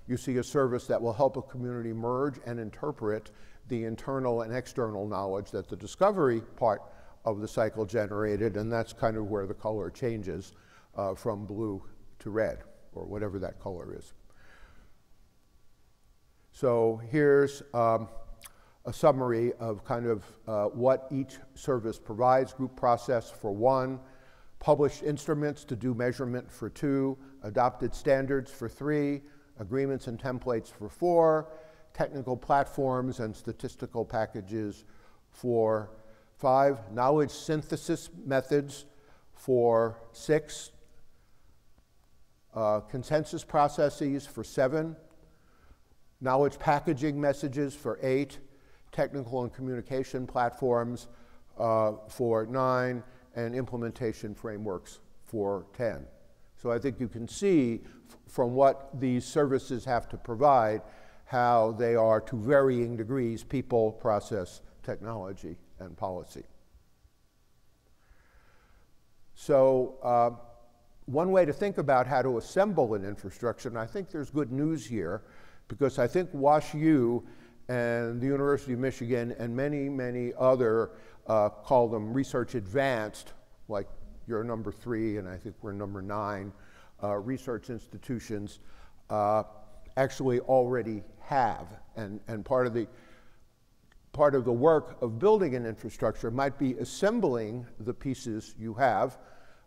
you see a service that will help a community merge and interpret the internal and external knowledge that the discovery part of the cycle generated, and that's kind of where the color changes uh, from blue to red, or whatever that color is. So here's um, a summary of kind of uh, what each service provides. Group process for one, published instruments to do measurement for two, adopted standards for three, agreements and templates for four, technical platforms and statistical packages for five, knowledge synthesis methods for six, uh, consensus processes for seven, knowledge packaging messages for eight, technical and communication platforms uh, for nine, and implementation frameworks for 10. So I think you can see from what these services have to provide how they are to varying degrees people, process, technology, and policy. So uh, one way to think about how to assemble an infrastructure, and I think there's good news here, because I think WashU and the University of Michigan and many, many other uh, call them research advanced, like you're number three, and I think we're number nine, uh, research institutions uh, actually already have. And, and part, of the, part of the work of building an infrastructure might be assembling the pieces you have.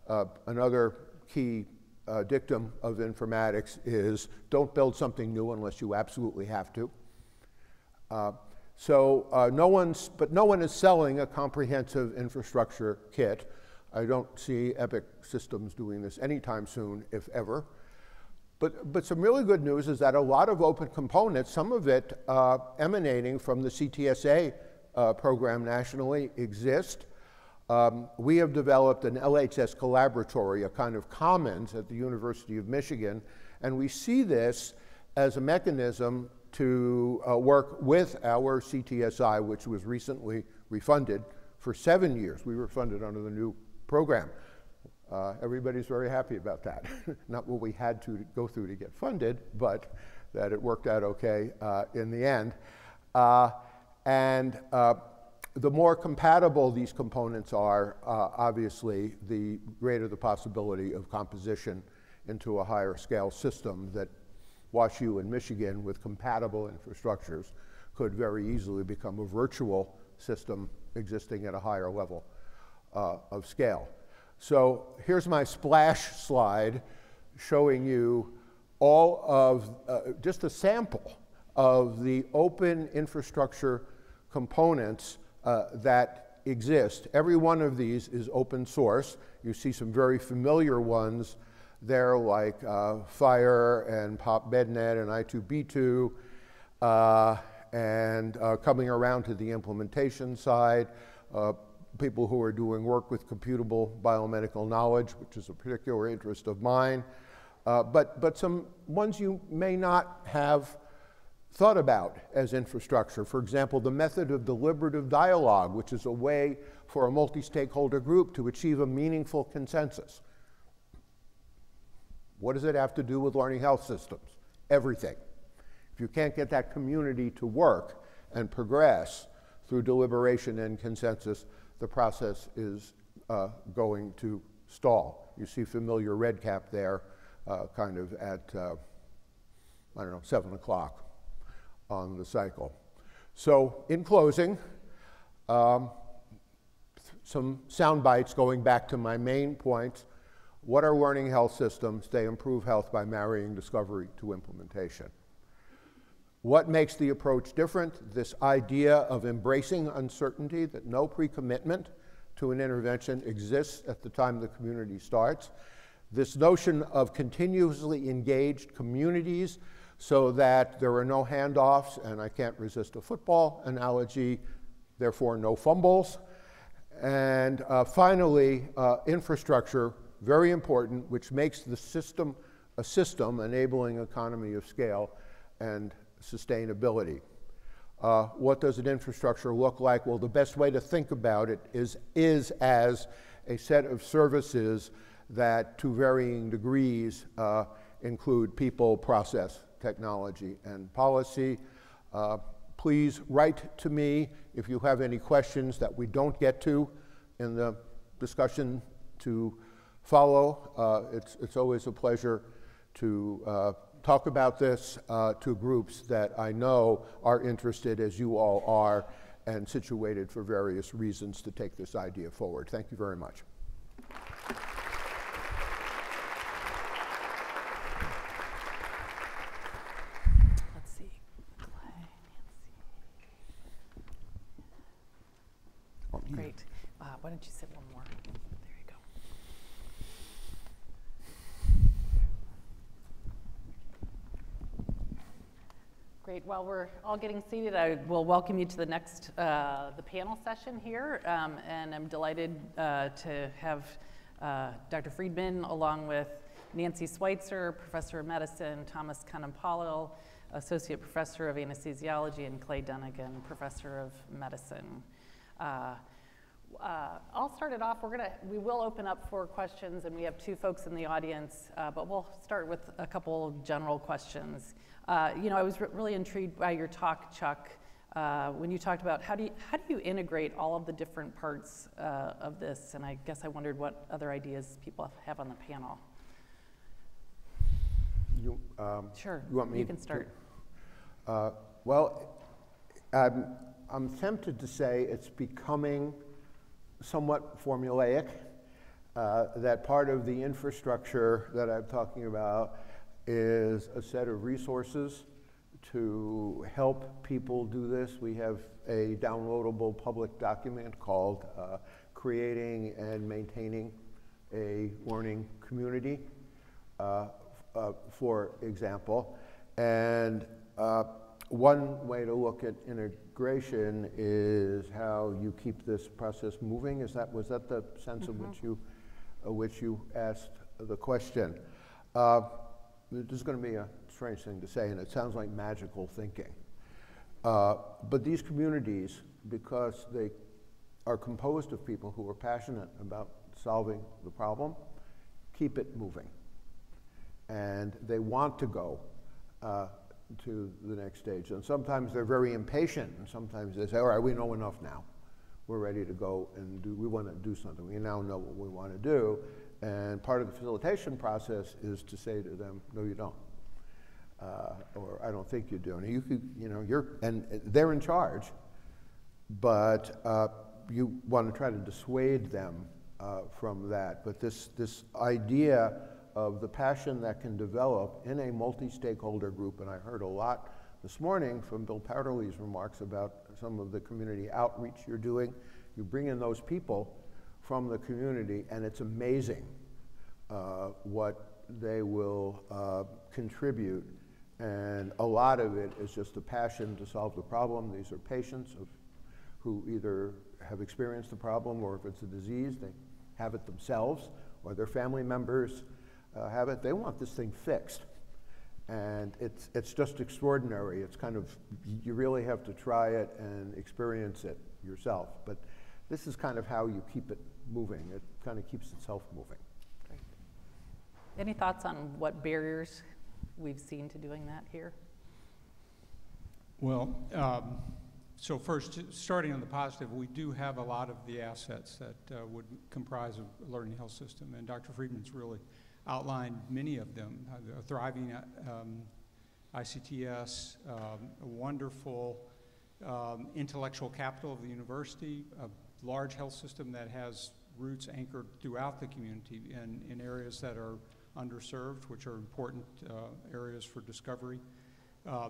Uh, another key uh, dictum of informatics is don't build something new unless you absolutely have to. So uh, no one's, but no one is selling a comprehensive infrastructure kit. I don't see Epic Systems doing this anytime soon, if ever. But, but some really good news is that a lot of open components, some of it uh, emanating from the CTSA uh, program nationally, exist. Um, we have developed an LHS collaboratory, a kind of commons at the University of Michigan, and we see this as a mechanism to uh, work with our CTSI, which was recently refunded for seven years. We were funded under the new program. Uh, everybody's very happy about that. Not what we had to go through to get funded, but that it worked out okay uh, in the end. Uh, and uh, the more compatible these components are, uh, obviously, the greater the possibility of composition into a higher scale system that WashU and Michigan with compatible infrastructures could very easily become a virtual system existing at a higher level uh, of scale. So here's my splash slide showing you all of, uh, just a sample of the open infrastructure components uh, that exist. Every one of these is open source. You see some very familiar ones there like uh, FHIR and PopMedNet and I2B2, uh, and uh, coming around to the implementation side, people who are doing work with computable biomedical knowledge, which is a particular interest of mine, uh, but, but some ones you may not have thought about as infrastructure. For example, the method of deliberative dialogue, which is a way for a multi-stakeholder group to achieve a meaningful consensus. What does it have to do with learning health systems? Everything. If you can't get that community to work and progress through deliberation and consensus, the process is uh, going to stall. You see familiar REDCap there, uh, kind of at, uh, I don't know, 7 o'clock on the cycle. So, in closing, um, some sound bites going back to my main points. What are learning health systems? They improve health by marrying discovery to implementation. What makes the approach different? This idea of embracing uncertainty, that no pre commitment to an intervention exists at the time the community starts. This notion of continuously engaged communities so that there are no handoffs, and I can't resist a football analogy, therefore, no fumbles. And uh, finally, uh, infrastructure, very important, which makes the system a system enabling economy of scale and sustainability. Uh, what does an infrastructure look like? Well, the best way to think about it is, is as a set of services that, to varying degrees, uh, include people, process, technology, and policy. Uh, please write to me if you have any questions that we don't get to in the discussion to follow. Uh, it's, it's always a pleasure to uh, talk about this uh, to groups that I know are interested, as you all are, and situated for various reasons to take this idea forward. Thank you very much. Let's see. Great. Uh, why don't you sit one more? There you go. Great. While we're all getting seated, I will welcome you to the next uh, the panel session here, um, and I'm delighted uh, to have uh, Dr. Friedman along with Nancy Sweitzer, Professor of Medicine, Thomas Kannampallil, Associate Professor of Anesthesiology, and Clay Dunagan, Professor of Medicine. Uh, I'll start it off. We're gonna, we will open up for questions, and we have two folks in the audience, uh, but we'll start with a couple general questions. Uh, you know, I was re- really intrigued by your talk, Chuck, uh, when you talked about how do you, how do you integrate all of the different parts uh, of this, and I guess I wondered what other ideas people have on the panel. You, um, Sure, you want me you can to- start. Uh, well, I'm, I'm tempted to say it's becoming somewhat formulaic. Uh, that part of the infrastructure that I'm talking about is a set of resources to help people do this. We have a downloadable public document called uh, Creating and Maintaining a Learning Community, uh, uh, for example. And uh, one way to look at integration is how you keep this process moving. Is that was that the sense in which you, uh, which you asked the question? Uh, this is going to be a strange thing to say, and it sounds like magical thinking. Uh, but these communities, because they are composed of people who are passionate about solving the problem, keep it moving. And they want to go uh, to the next stage. And sometimes they're very impatient, and sometimes they say, all right, we know enough now. We're ready to go and do, we want to do something. We now know what we want to do. And part of the facilitation process is to say to them, no, you don't. Uh, or I don't think you do. And you could, you know, you're, and they're in charge, but uh, you want to try to dissuade them uh, from that. But this, this idea of the passion that can develop in a multi-stakeholder group, and I heard a lot this morning from Bill Powderly's remarks about some of the community outreach you're doing. You bring in those people from the community, and it's amazing uh, what they will uh, contribute. And a lot of it is just a passion to solve the problem. These are patients of, who either have experienced the problem or if it's a disease, they have it themselves, or their family members uh, have it. They want this thing fixed. And it's, it's just extraordinary. It's kind of, you really have to try it and experience it yourself. But this is kind of how you keep it moving. It kind of keeps itself moving. Great. Any thoughts on what barriers we've seen to doing that here? Well, um, so first, starting on the positive, we do have a lot of the assets that uh, would comprise a learning health system, and Dr. Friedman's really outlined many of them. Uh, a thriving um, ICTS, um, a wonderful um, intellectual capital of the university, a large health system that has roots anchored throughout the community in, in areas that are underserved, which are important uh, areas for discovery. Uh,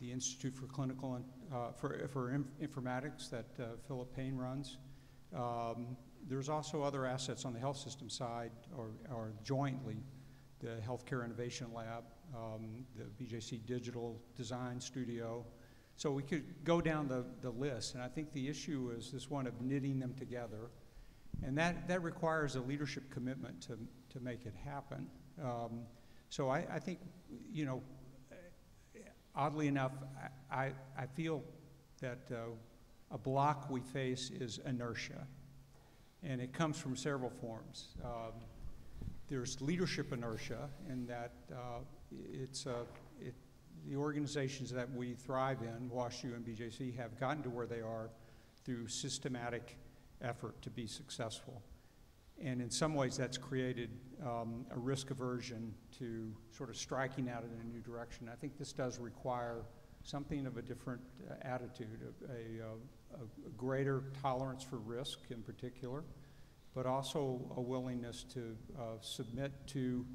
the Institute for Clinical and, uh, for, for Inf- Informatics that uh, Philip Payne runs. Um, there's also other assets on the health system side or, or jointly the Healthcare Innovation Lab, um, the BJC Digital Design Studio. So we could go down the, the list, and I think the issue is this one of knitting them together. And that, that requires a leadership commitment to, to make it happen. Um, so I, I think, you know, oddly enough, I, I, feel that uh, a block we face is inertia. And it comes from several forms. Um, there's leadership inertia in that uh, it's uh, it, the organizations that we thrive in, WashU and BJC, have gotten to where they are through systematic effort to be successful. And in some ways, that's created um, a risk aversion to sort of striking out in a new direction. I think this does require something of a different uh, attitude, a, a, uh, a, greater tolerance for risk in particular, but also a willingness to uh, submit to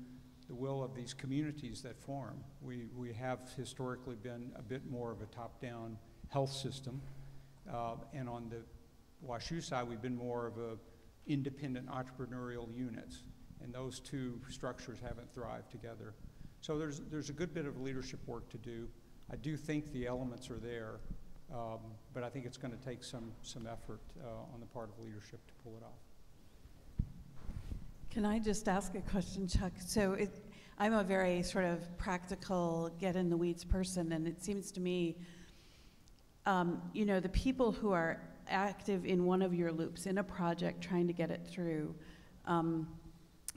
the will of these communities that form. We, we have historically been a bit more of a top-down health system, uh, and on the WashU side, we've been more of a independent entrepreneurial units, and those two structures haven't thrived together. So there's, there's a good bit of leadership work to do. I do think the elements are there, um, but I think it's going to take some, some effort uh, on the part of leadership to pull it off. Can I just ask a question, Chuck? So it, I'm a very sort of practical, get in the weeds person, and it seems to me, um, you know, the people who are active in one of your loops in a project trying to get it through um,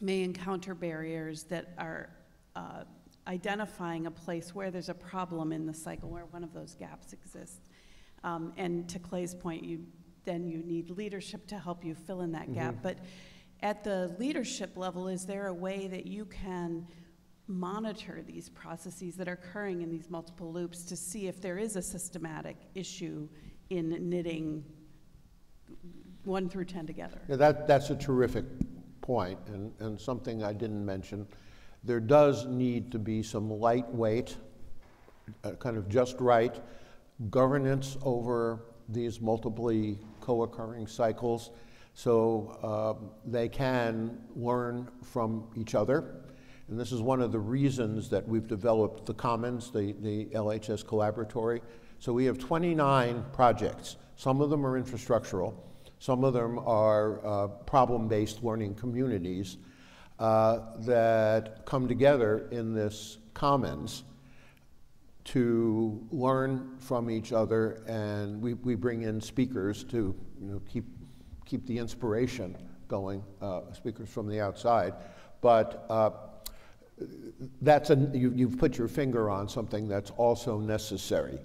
may encounter barriers that are uh, identifying a place where there's a problem in the cycle where one of those gaps exists. Um, and to Clay's point, you then you need leadership to help you fill in that mm-hmm. gap. But at the leadership level, is there a way that you can monitor these processes that are occurring in these multiple loops to see if there is a systematic issue in knitting one through 10 together. Yeah, that, that's a terrific point, and, and something I didn't mention. There does need to be some lightweight, uh, kind of just right governance over these multiply co-occurring cycles so uh, they can learn from each other. And this is one of the reasons that we've developed the Commons, the, the LHS Collaboratory. So we have 29 projects. Some of them are infrastructural, some of them are uh, problem-based learning communities uh, that come together in this commons to learn from each other, and we, we bring in speakers to you know, keep, keep the inspiration going, uh, speakers from the outside. But uh, that's a, you, you've put your finger on something that's also necessary.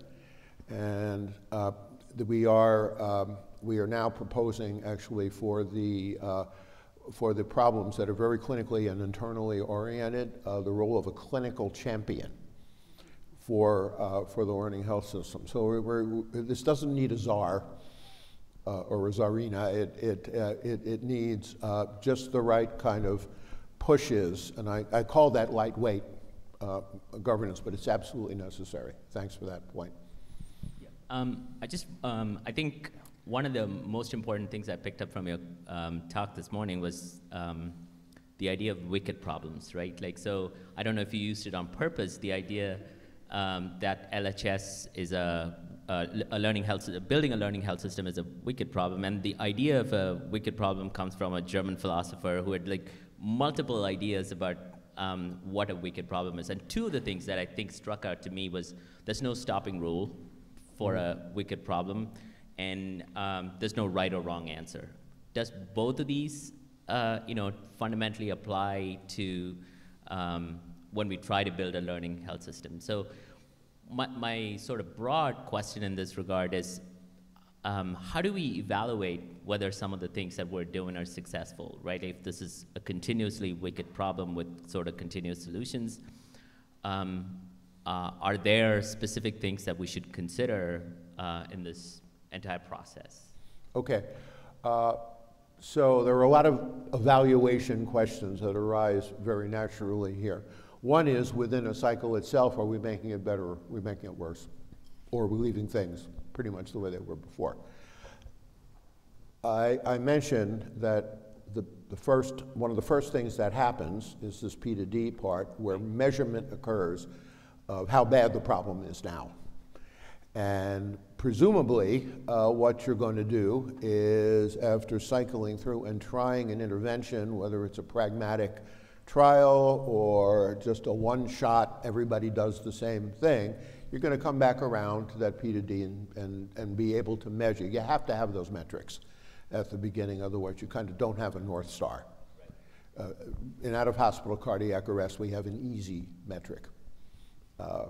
And uh, we are um, we are now proposing actually for the uh, for the problems that are very clinically and internally oriented, uh, the role of a clinical champion for uh, for the learning health system. So we're, we're, this doesn't need a czar uh, or a czarina. It it uh, it, it, needs uh, just the right kind of pushes, and I, I call that lightweight governance, but it's absolutely necessary. Thanks for that point. Um, I just, um, I think one of the most important things I picked up from your um, talk this morning was um, the idea of wicked problems, right? Like, so I don't know if you used it on purpose, the idea um, that LHS is a, a, a, learning health, building a learning health system is a wicked problem. And the idea of a wicked problem comes from a German philosopher who had like multiple ideas about um, what a wicked problem is. And two of the things that I think struck out to me was there's no stopping rule for a wicked problem and um, there's no right or wrong answer. Does both of these, uh, you know, fundamentally apply to um, when we try to build a learning health system? So my, my sort of broad question in this regard is, um, how do we evaluate whether some of the things that we're doing are successful, right? If this is a continuously wicked problem with sort of continuous solutions, um, uh, are there specific things that we should consider uh, in this entire process? Okay. Uh, so there are a lot of evaluation questions that arise very naturally here. One is within a cycle itself, are we making it better, or are we making it worse? Or are we leaving things pretty much the way they were before? I, I mentioned that the, the first, one of the first things that happens is this P to D part where measurement occurs of how bad the problem is now. And presumably, uh, what you're going to do is, after cycling through and trying an intervention, whether it's a pragmatic trial or just a one shot, everybody does the same thing, you're going to come back around to that P to D and, and, and be able to measure. You have to have those metrics at the beginning, otherwise, you kind of don't have a North Star. Uh, in out of hospital cardiac arrest, we have an easy metric. Uh,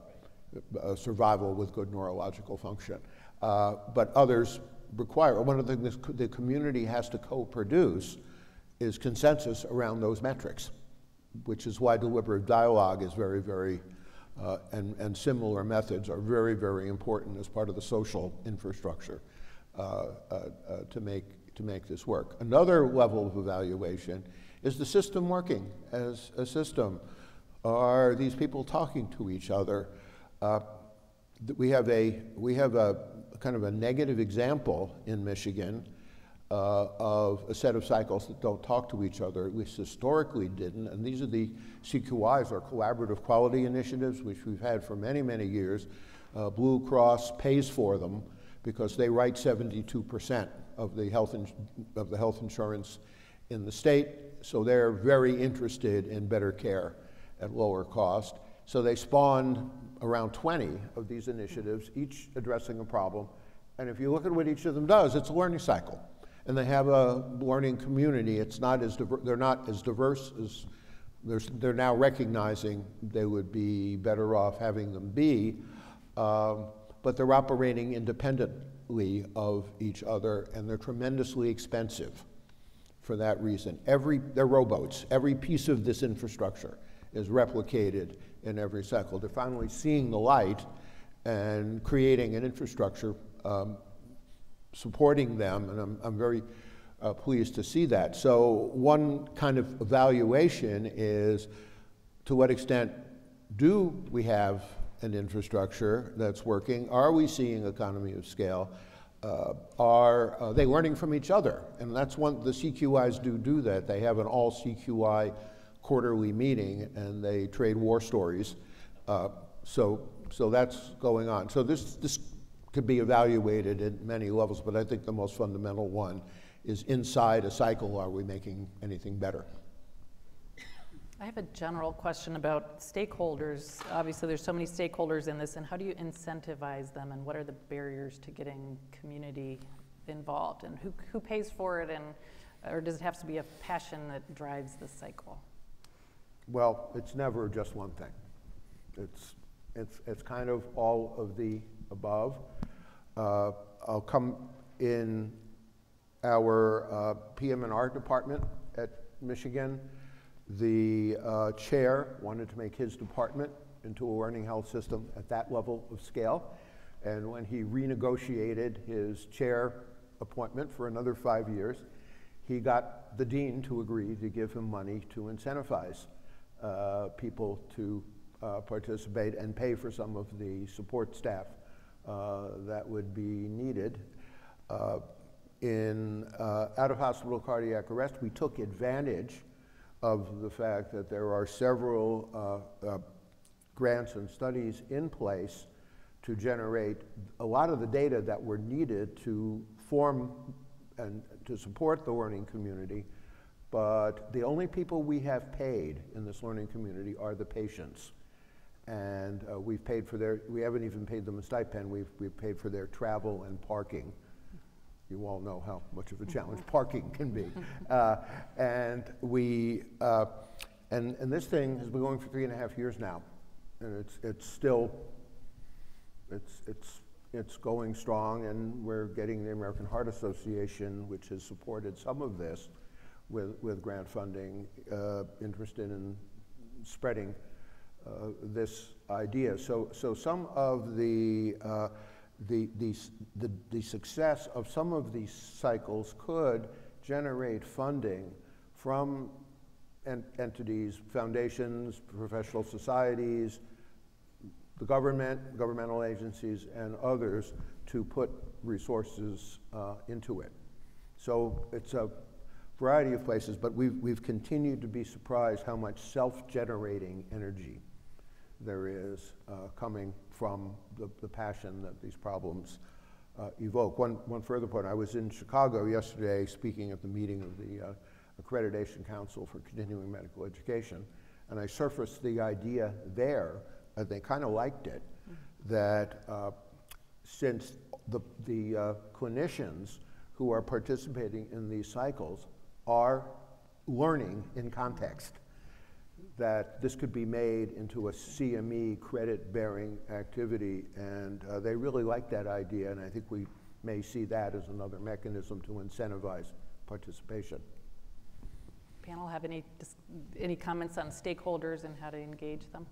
uh, survival with good neurological function. Uh, but others require, one of the things the community has to co-produce is consensus around those metrics, which is why deliberative dialogue is very, very, uh, and, and similar methods are very, very important as part of the social infrastructure uh, uh, uh, to, make, to make this work. Another level of evaluation is the system working as a system? Are these people talking to each other? Uh, we have a we have a kind of a negative example in Michigan uh, of a set of cycles that don't talk to each other, at least historically didn't. And these are the CQIs, or collaborative quality initiatives, which we've had for many, many years. Uh, Blue Cross pays for them because they write 72% of the health of the health insurance in the state. So they're very interested in better care at lower cost. So they spawned around 20 of these initiatives, each addressing a problem. And if you look at what each of them does, it's a learning cycle. And they have a learning community. It's not as diver- they're not as diverse as they're now recognizing they would be better off having them be, um, but they're operating independently of each other, and they're tremendously expensive for that reason. Every, they're rowboats. Every piece of this infrastructure is replicated in every cycle. They're finally seeing the light and creating an infrastructure um, supporting them, and I'm, I'm very uh, pleased to see that. So, one kind of evaluation is to what extent do we have an infrastructure that's working? Are we seeing economy of scale? Uh, are uh, they learning from each other? And that's one, the CQIs do do that. They have an all CQI quarterly meeting and they trade war stories. Uh, so, so that's going on. So this, this could be evaluated at many levels, but I think the most fundamental one is inside a cycle, are we making anything better? I have a general question about stakeholders. Obviously, there's so many stakeholders in this, and how do you incentivize them, and what are the barriers to getting community involved, and who, who pays for it, and or does it have to be a passion that drives the cycle? Well, it's never just one thing. It's, it's, it's kind of all of the above. Uh, I'll come in our uh, PM&R department at Michigan. The uh, chair wanted to make his department into a learning health system at that level of scale. And when he renegotiated his chair appointment for another five years, he got the dean to agree to give him money to incentivize uh, people to uh, participate and pay for some of the support staff that would be needed. Uh, in uh, out of hospital cardiac arrest, we took advantage of the fact that there are several uh, grants and studies in place to generate a lot of the data that were needed to form and to support the learning community but the only people we have paid in this learning community are the patients. And uh, we've paid for their, we haven't even paid them a stipend, we've, we've paid for their travel and parking. You all know how much of a challenge parking can be. Uh, and we, uh, and, and this thing has been going for three and a half years now. And it's, it's still, it's, it's, it's going strong and we're getting the American Heart Association, which has supported some of this, with, with grant funding uh, interested in spreading this idea. So, so some of the uh, the, the, the, the success of some of these cycles could generate funding from en- entities, foundations, professional societies, the government, governmental agencies, and others to put resources uh, into it. So it's a variety of places, but we've, we've continued to be surprised how much self-generating energy there is uh, coming from the, the passion that these problems uh, evoke. One, one further point, I was in Chicago yesterday speaking at the meeting of the uh, Accreditation Council for Continuing Medical Education, and I surfaced the idea there, and they kind of liked it, that uh, since the, the uh, clinicians who are participating in these cycles are learning in context, that this could be made into a CME credit-bearing activity, and uh, they really like that idea, and I think we may see that as another mechanism to incentivize participation. Panel have any, any comments on stakeholders and how to engage them?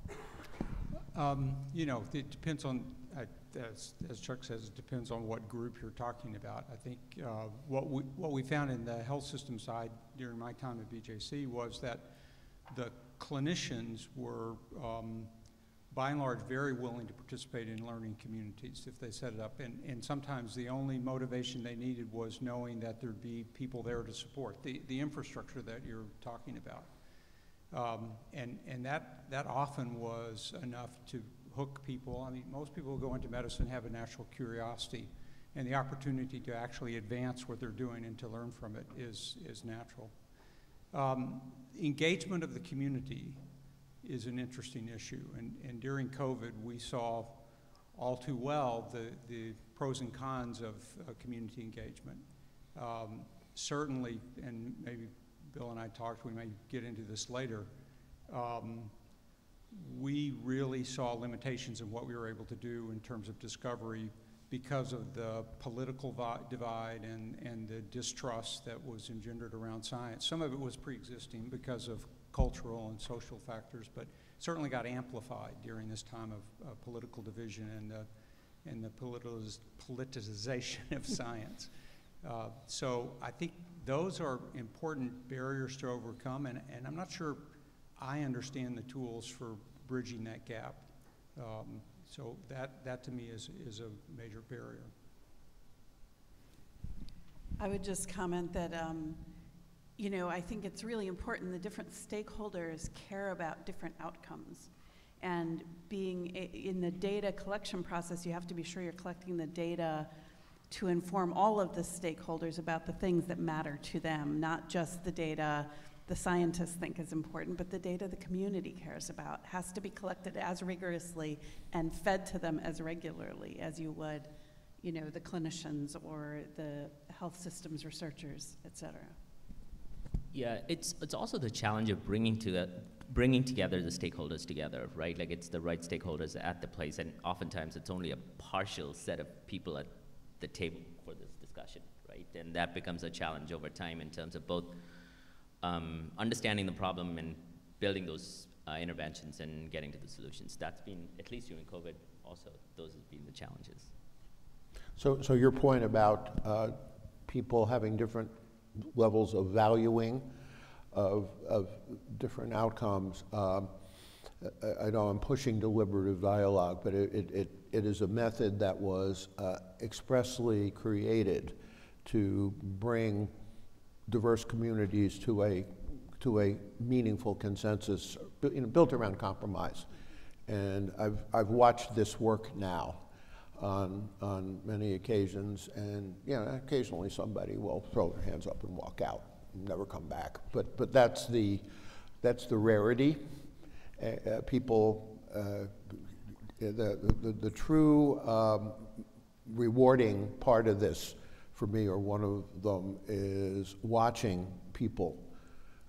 Um, You know, it depends on, I- as as Chuck says, it depends on what group you're talking about. I think uh, what we, what we found in the health system side during my time at BJC was that the clinicians were, um, by and large, very willing to participate in learning communities if they set it up. And, and sometimes the only motivation they needed was knowing that there'd be people there to support, the, the infrastructure that you're talking about. Um, and and that, that often was enough to hook people. I mean, most people who go into medicine have a natural curiosity, and the opportunity to actually advance what they're doing and to learn from it is, is natural. Um, engagement of the community is an interesting issue, and, and during COVID, we saw all too well the, the pros and cons of uh, community engagement. Um, certainly, and maybe Bill and I talked, we may get into this later, um, we really saw limitations in what we were able to do in terms of discovery because of the political divide and, and the distrust that was engendered around science. Some of it was pre-existing because of cultural and social factors, but certainly got amplified during this time of, of political division and the, and the politiz- politicization of science. Uh, so I think those are important barriers to overcome, and, and I'm not sure I understand the tools for bridging that gap. Um, so that, that to me is, is a major barrier. I would just comment that, um, you know, I think it's really important the different stakeholders care about different outcomes. And being in the data collection process, you have to be sure you're collecting the data to inform all of the stakeholders about the things that matter to them, not just the data the scientists think is important, but the data the community cares about has to be collected as rigorously and fed to them as regularly as you would, you know, the clinicians or the health systems researchers, et cetera. Yeah, it's it's also the challenge of bringing to bringing together the stakeholders together, right? Like it's the right stakeholders at the place, and oftentimes it's only a partial set of people at the table for this discussion, right? And that becomes a challenge over time in terms of both um, understanding the problem and building those uh, interventions and getting to the solutions. That's been at least during COVID. Also, those have been the challenges. So, so your point about uh, people having different levels of valuing of, of different outcomes, um, I, I know I'm pushing deliberative dialogue, but it, it, it, it is a method that was uh, expressly created to bring diverse communities to a, to a meaningful consensus you know, built around compromise. And I've, I've watched this work now on, on many occasions, and you know, occasionally somebody will throw their hands up and walk out, and never come back. But, but that's, the, that's the rarity. Uh, uh, people, uh, the, the, the true um, rewarding part of this for me, or one of them, is watching people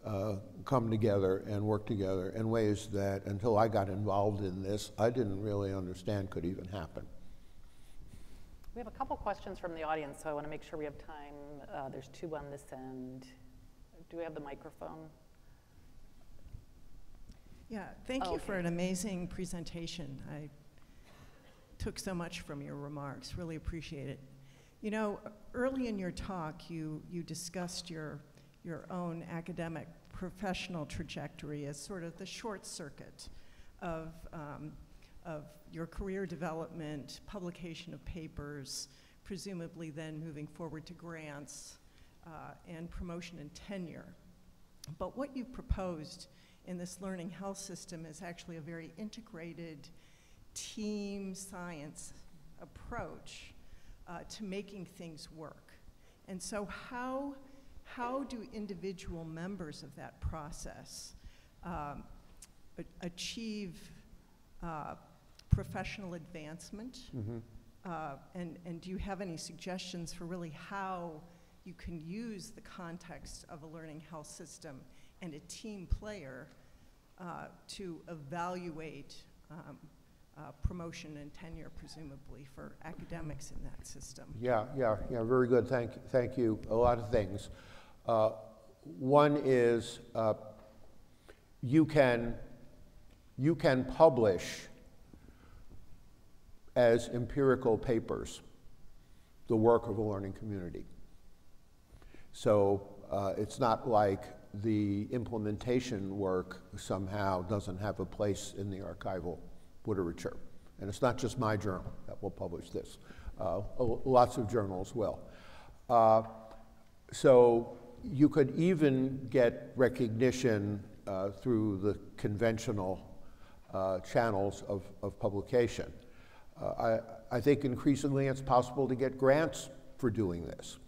uh, come together and work together in ways that, until I got involved in this, I didn't really understand could even happen. We have a couple questions from the audience, so I want to make sure we have time. Uh, There's two on this end. Do we have the microphone? Yeah, thank you for an amazing presentation. I took so much from your remarks. Really appreciate it. You know, early in your talk, you, you discussed your, your own academic professional trajectory as sort of the short circuit of, um, of your career development, publication of papers, presumably then moving forward to grants uh, and promotion and tenure. But what you've proposed in this learning health system is actually a very integrated team science approach uh, to making things work. And so how, how do individual members of that process um, achieve uh, professional advancement? Uh, and, and do you have any suggestions for really how you can use the context of a learning health system and a team player uh, to evaluate um, uh, promotion and tenure, presumably, for academics in that system? Yeah, yeah, yeah, very good. Thank, thank you. A lot of things. Uh, one is uh, you can you can publish as empirical papers the work of a learning community. So uh, it's not like the implementation work somehow doesn't have a place in the archival literature. And it's not just my journal that will publish this. Uh, lots of journals will. Uh, so you could even get recognition uh, through the conventional uh, channels of, of publication. Uh, I, I think increasingly it's possible to get grants for doing this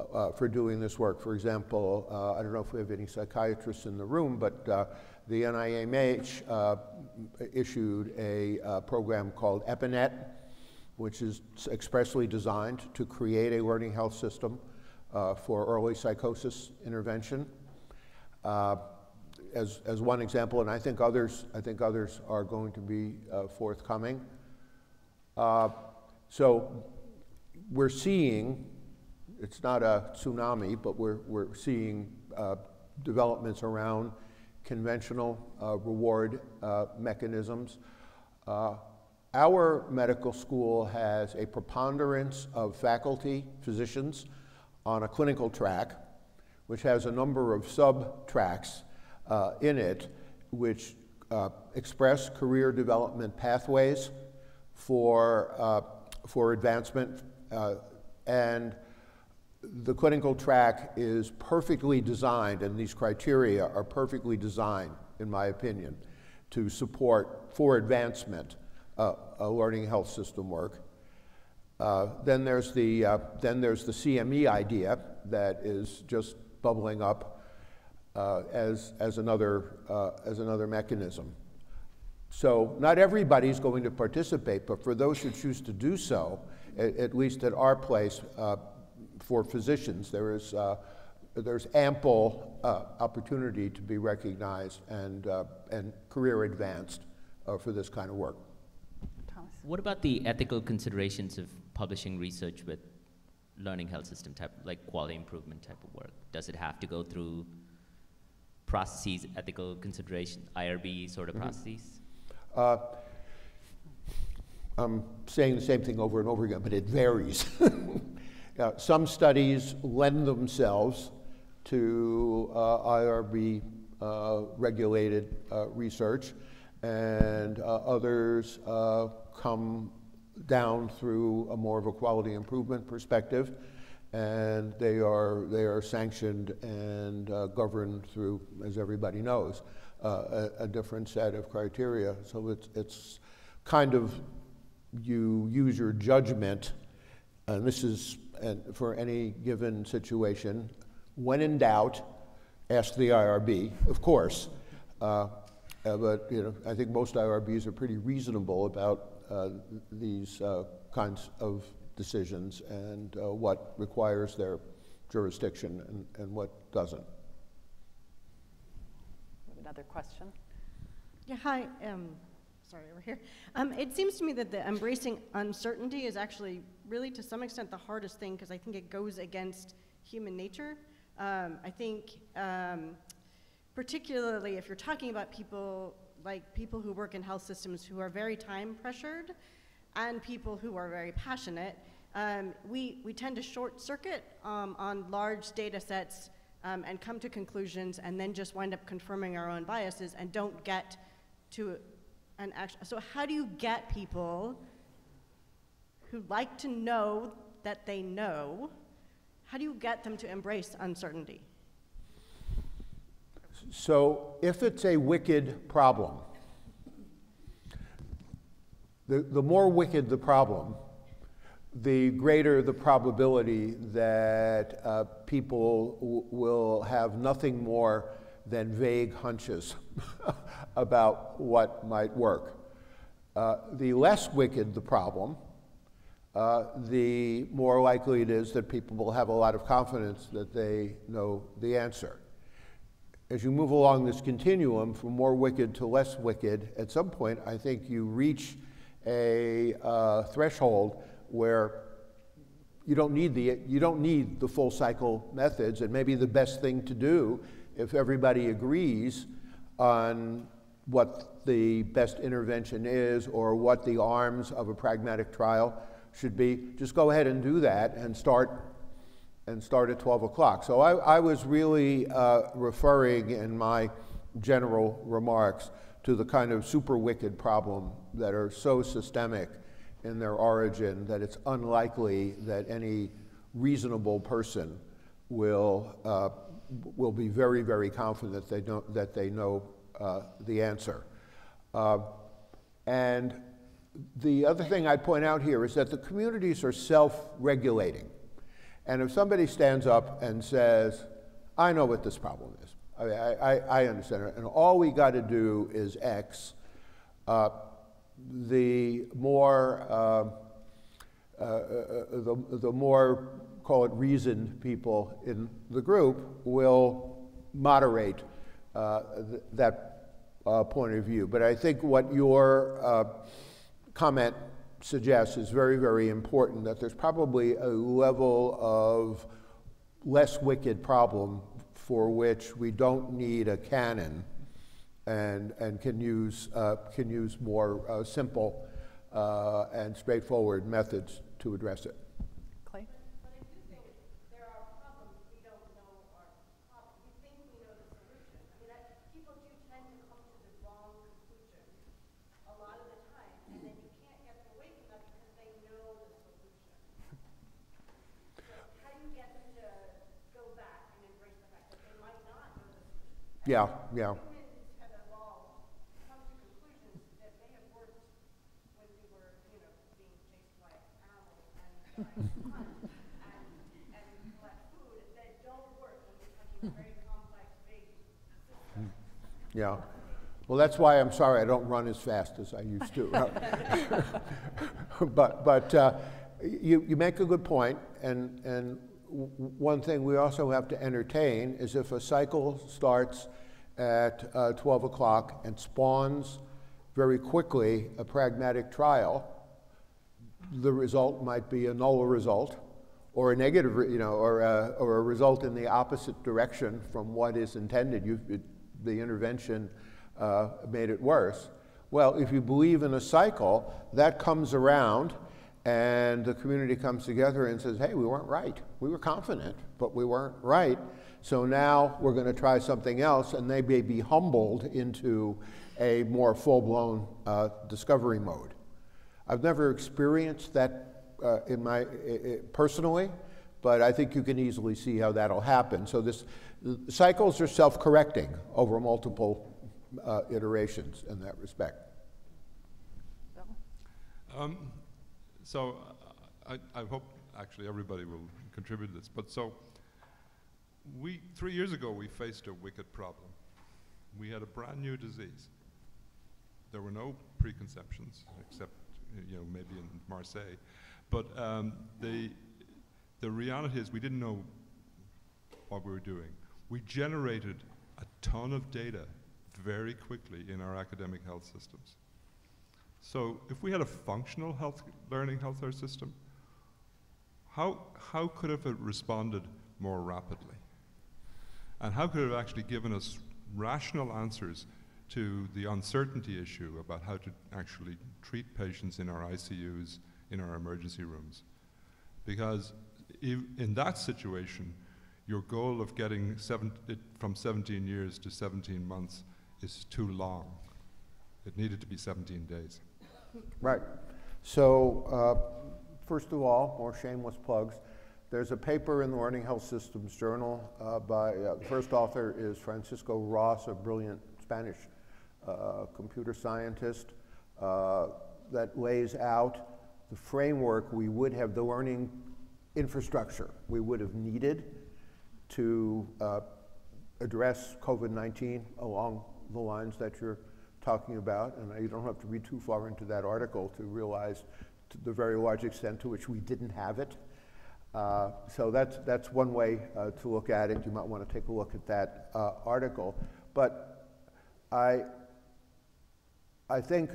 uh, uh, for doing this work. For example, uh, I don't know if we have any psychiatrists in the room, but the NIMH uh, issued a uh, program called EPINET, which is expressly designed to create a learning health system uh, for early psychosis intervention. Uh, as, as one example, and I think others, I think others are going to be uh, forthcoming. Uh, so we're seeing it's not a tsunami, but we're, we're seeing developments around conventional uh, reward uh, mechanisms. Uh, our medical school has a preponderance of faculty, physicians, on a clinical track, which has a number of sub-tracks uh, in it, which uh, express career development pathways for, for advancement and the clinical track is perfectly designed, and these criteria are perfectly designed, in my opinion, to support for advancement uh, learning health system work. Uh, then there's the uh, then there's the CME idea that is just bubbling up uh, as as another uh, as another mechanism. So not everybody's going to participate, but for those who choose to do so, at, at least at our place, uh, for physicians, there is, uh, there's ample uh, opportunity to be recognized and, uh, and career advanced uh, for this kind of work. Thomas? What about the ethical considerations of publishing research with learning health system type, like quality improvement type of work? Does it have to go through processes, ethical considerations, IRB sort of processes? Uh, I'm saying the same thing over and over again, but it varies. Uh, some studies lend themselves to uh, IRB uh, regulated uh, research, and uh, others uh, come down through a more of a quality improvement perspective, and they are, they are sanctioned and governed through, as everybody knows, a, a different set of criteria. So it's, it's kind of you use your judgment, and this is and for any given situation. When in doubt, ask the IRB, of course. Uh, uh, but you know, I think most IRBs are pretty reasonable about uh, these uh, kinds of decisions and uh, what requires their jurisdiction and, and what doesn't. Another question? Yeah, hi. Um, sorry, over here. Um, it seems to me that the embracing uncertainty is actually really, to some extent, the hardest thing because I think it goes against human nature. Um, I think, um, particularly if you're talking about people like people who work in health systems who are very time pressured, and people who are very passionate, um, we, we tend to short circuit um, on large data sets um, and come to conclusions and then just wind up confirming our own biases and don't get to an action. So, how do you get people who like to know that they know? How do you get them to embrace uncertainty? So if it's a wicked problem, the, the more wicked the problem, the greater the probability that uh, people will have nothing more than vague hunches about what might work. Uh, the less wicked the problem, uh, the more likely it is that people will have a lot of confidence that they know the answer. As you move along this continuum from more wicked to less wicked, at some point I think you reach a uh, threshold where you don't need the you don't need the full cycle methods, and maybe the best thing to do if everybody agrees on what the best intervention is or what the arms of a pragmatic trial should be, just go ahead and do that and start and start at 12 o'clock. So I, I was really uh, referring in my general remarks to the kind of super wicked problem that are so systemic in their origin that it's unlikely that any reasonable person will, uh, will be very, very confident that they, don't, that they know uh, the answer. Uh, and the other thing I'd point out here is that the communities are self regulating. And if somebody stands up and says, I know what this problem is, I, I, I, I understand it, and all we got to do is X, uh, the more, uh, uh, uh, the, the more, call it reasoned people in the group will moderate uh, th that uh, point of view. But I think what your comment suggests is very, very important that there's probably a level of less wicked problem for which we don't need a cannon and, and can, use, uh, can use more uh, simple uh, and straightforward methods to address it. Clay? Yeah, yeah. Yeah. Well, that's why I'm sorry I don't run as fast as I used to. but but uh, you, you make a good point, and, and one thing we also have to entertain is if a cycle starts at uh, 12 o'clock and spawns very quickly a pragmatic trial, the result might be a null result or a negative, you know, or a, or a result in the opposite direction from what is intended. You, it, the intervention uh, made it worse. Well, if you believe in a cycle, that comes around and the community comes together and says, hey, we weren't right. We were confident, but we weren't right. So now we're going to try something else, and they may be humbled into a more full blown uh, discovery mode. I've never experienced that uh, in my, personally, but I think you can easily see how that'll happen. So this cycles are self correcting over multiple uh, iterations in that respect. Um, so I, I hope actually everybody will contribute to this. But so we, three years ago, we faced a wicked problem. We had a brand new disease. There were no preconceptions, except you know maybe in Marseille. But um, the the reality is we didn't know what we were doing. We generated a ton of data very quickly in our academic health systems. So if we had a functional health learning healthcare system, how, how could it have it responded more rapidly? And how could it have actually given us rational answers to the uncertainty issue about how to actually treat patients in our ICUs, in our emergency rooms. Because in that situation, your goal of getting seven, from 17 years to 17 months is too long. It needed to be 17 days. Right. So, uh, first of all, more shameless plugs. There's a paper in the Learning Health Systems Journal uh, by, uh, the first author is Francisco Ross, a brilliant Spanish uh, computer scientist, uh, that lays out the framework we would have, the learning infrastructure we would have needed to uh, address COVID-19 along the lines that you're talking about. And you don't have to read too far into that article to realize to the very large extent to which we didn't have it. Uh, so that's, that's one way uh, to look at it. You might want to take a look at that uh, article. But I, I think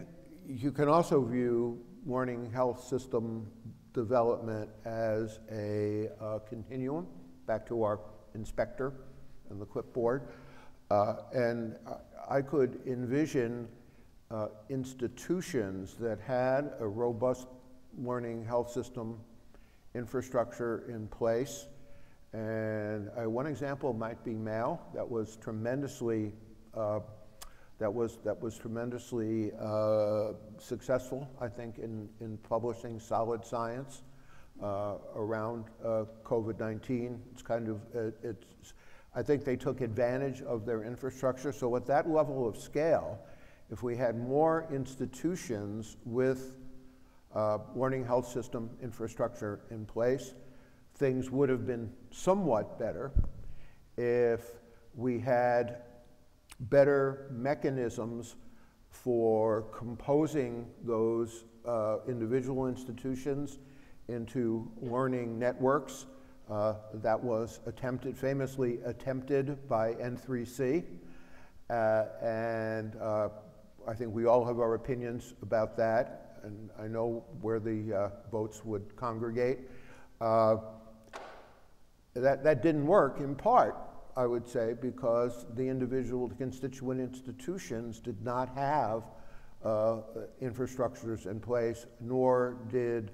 you can also view learning health system development as a uh, continuum, back to our inspector and the clipboard. Uh, and I could envision uh, institutions that had a robust learning health system infrastructure in place. And uh, one example might be Mayo, that was tremendously uh, that was, that was tremendously uh, successful, I think, in, in publishing solid science uh, around uh, COVID-19. It's kind of, it's, I think they took advantage of their infrastructure. So at that level of scale, if we had more institutions with uh, learning health system infrastructure in place, things would have been somewhat better if we had better mechanisms for composing those uh, individual institutions into learning networks. Uh, that was attempted, famously attempted by N3C. Uh, and uh, I think we all have our opinions about that, and I know where the uh, votes would congregate. Uh, that, that didn't work in part I would say, because the individual the constituent institutions did not have uh, infrastructures in place, nor did,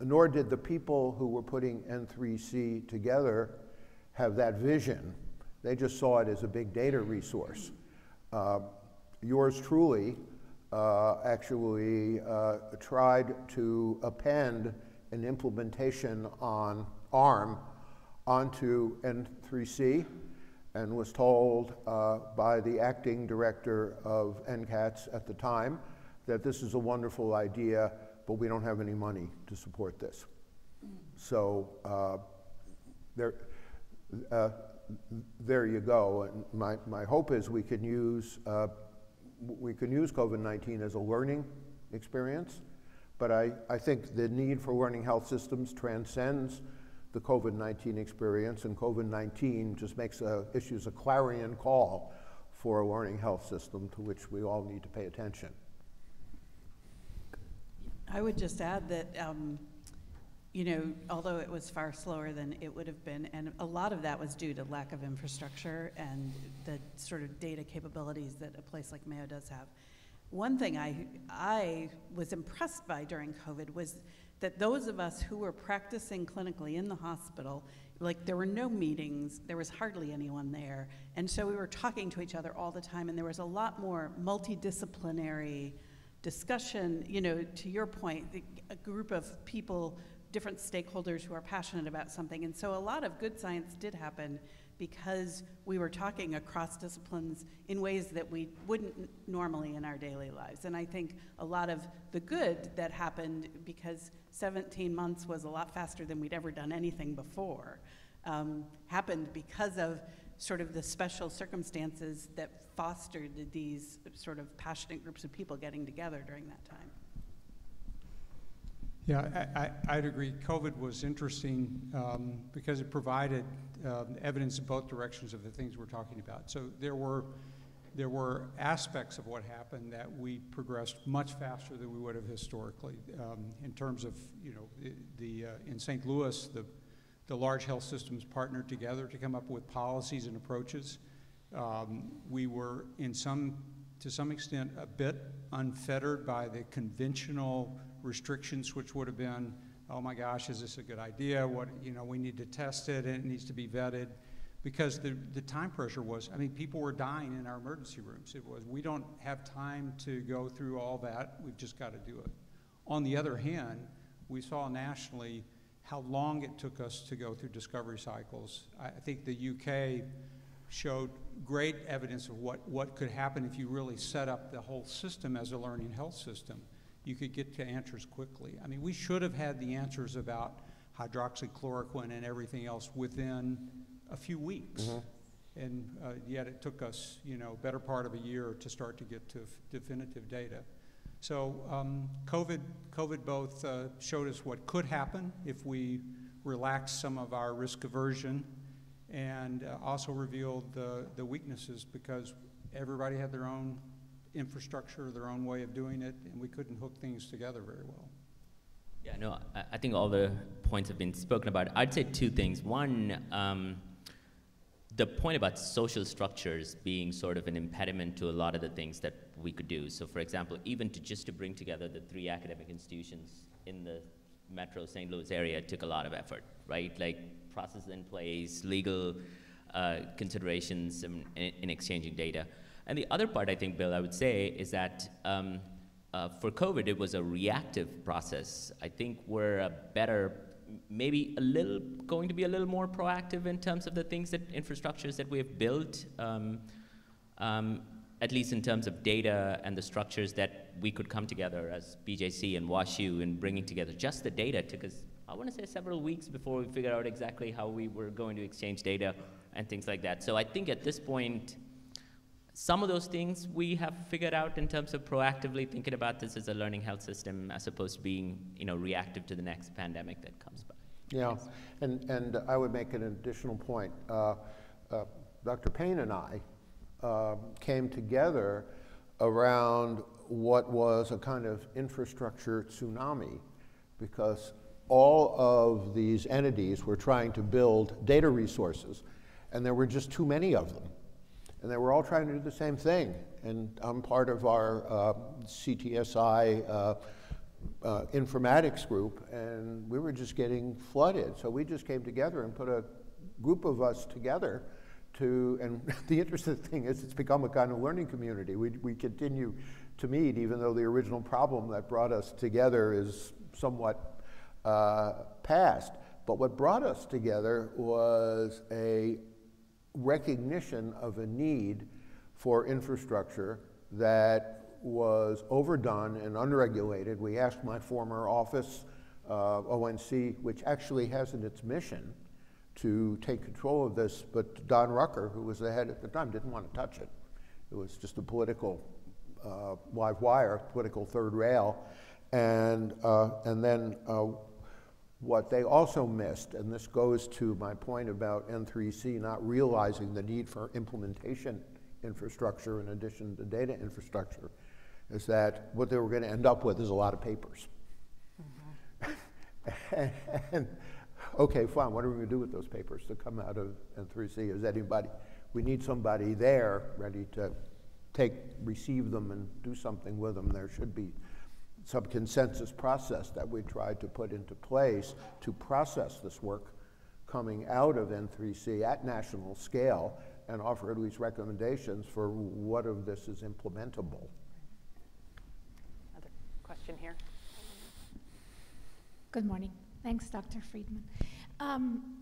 nor did the people who were putting N3C together have that vision. They just saw it as a big data resource. Uh, yours truly uh, actually uh, tried to append an implementation on ARM onto N3C and was told uh, by the acting director of NCATS at the time that this is a wonderful idea, but we don't have any money to support this. So uh, there, uh, there you go. And my, my hope is we can use, uh, we can use COVID-19 as a learning experience, but I, I think the need for learning health systems transcends the COVID-19 experience, and COVID-19 just makes a, issues a clarion call for a learning health system to which we all need to pay attention. I would just add that, um, you know, although it was far slower than it would have been, and a lot of that was due to lack of infrastructure and the sort of data capabilities that a place like Mayo does have. One thing I, I was impressed by during COVID was that those of us who were practicing clinically in the hospital, like there were no meetings, there was hardly anyone there. And so we were talking to each other all the time, and there was a lot more multidisciplinary discussion. You know, to your point, a group of people, different stakeholders who are passionate about something. And so a lot of good science did happen because we were talking across disciplines in ways that we wouldn't normally in our daily lives. And I think a lot of the good that happened because 17 months was a lot faster than we'd ever done anything before, um, happened because of sort of the special circumstances that fostered these sort of passionate groups of people getting together during that time. Yeah, I, would agree. COVID was interesting um, because it provided um, evidence in both directions of the things we're talking about. So there were there were aspects of what happened that we progressed much faster than we would have historically. Um, in terms of you know the, the uh, in St. Louis, the the large health systems partnered together to come up with policies and approaches Um, we were in some, to some extent, a bit unfettered by the conventional restrictions, which would have been, oh my gosh, is this a good idea? What, you know, we need to test it and it needs to be vetted. Because the, the time pressure was, I mean, people were dying in our emergency rooms. It was, we don't have time to go through all that. We've just got to do it. On the other hand, we saw nationally how long it took us to go through discovery cycles. I, I think the UK showed great evidence of what, what could happen if you really set up the whole system as a learning health system. You could get to answers quickly. I mean, we should have had the answers about hydroxychloroquine and everything else within a few weeks. And uh, yet it took us, you know, better part of a year to start to get to definitive data. So um, COVID, COVID both uh, showed us what could happen if we relax some of our risk aversion and uh, also revealed the, the weaknesses because everybody had their own infrastructure, their own way of doing it, and we couldn't hook things together very well. Yeah, no, I, I think all the points have been spoken about. I'd say two things. One, um, the point about social structures being sort of an impediment to a lot of the things that we could do. So, for example, even to just to bring together the three academic institutions in the metro St. Louis area took a lot of effort, right? Like processes in place, legal uh, considerations in, in, exchanging data. And the other part, I think, Bill, I would say, is that um, uh, for COVID, it was a reactive process. I think we're a better maybe a little going to be a little more proactive in terms of the things that infrastructures that we have built, um, um, at least in terms of data and the structures that we could come together as BJC and WashU in bringing together just the data took us, I want to say several weeks before we figured out exactly how we were going to exchange data and things like that. So I think at this point, some of those things we have figured out in terms of proactively thinking about this as a learning health system as opposed to being, you know, reactive to the next pandemic that comes by. Yeah, and, and I would make an additional point. Uh, uh, Dr. Payne and I uh, came together around what was a kind of infrastructure tsunami because all of these entities were trying to build data resources and there were just too many of them and they were all trying to do the same thing. And I'm part of our uh, CTSI uh, uh, informatics group, and we were just getting flooded. So we just came together and put a group of us together to, and the interesting thing is it's become a kind of learning community. We, we continue to meet, even though the original problem that brought us together is somewhat uh, past. But what brought us together was a recognition of a need for infrastructure that was overdone and unregulated. We asked my former office, uh, ONC, which actually has in its mission to take control of this, but Don Rucker, who was the head at the time, didn't want to touch it. It was just a political uh, live wire, political third rail. And, uh, and then uh, what they also missed, and this goes to my point about N3C not realizing the need for implementation infrastructure in addition to data infrastructure, is that what they were going to end up with is a lot of papers. Mm-hmm. and, okay, fine, what are we going to do with those papers that come out of N3C? Is anybody, we need somebody there ready to take, receive them and do something with them. There should be some consensus process that we tried to put into place to process this work coming out of N3C at national scale and offer at least recommendations for what of this is implementable. Another question here. Good morning. Thanks, Dr. Friedman. Um,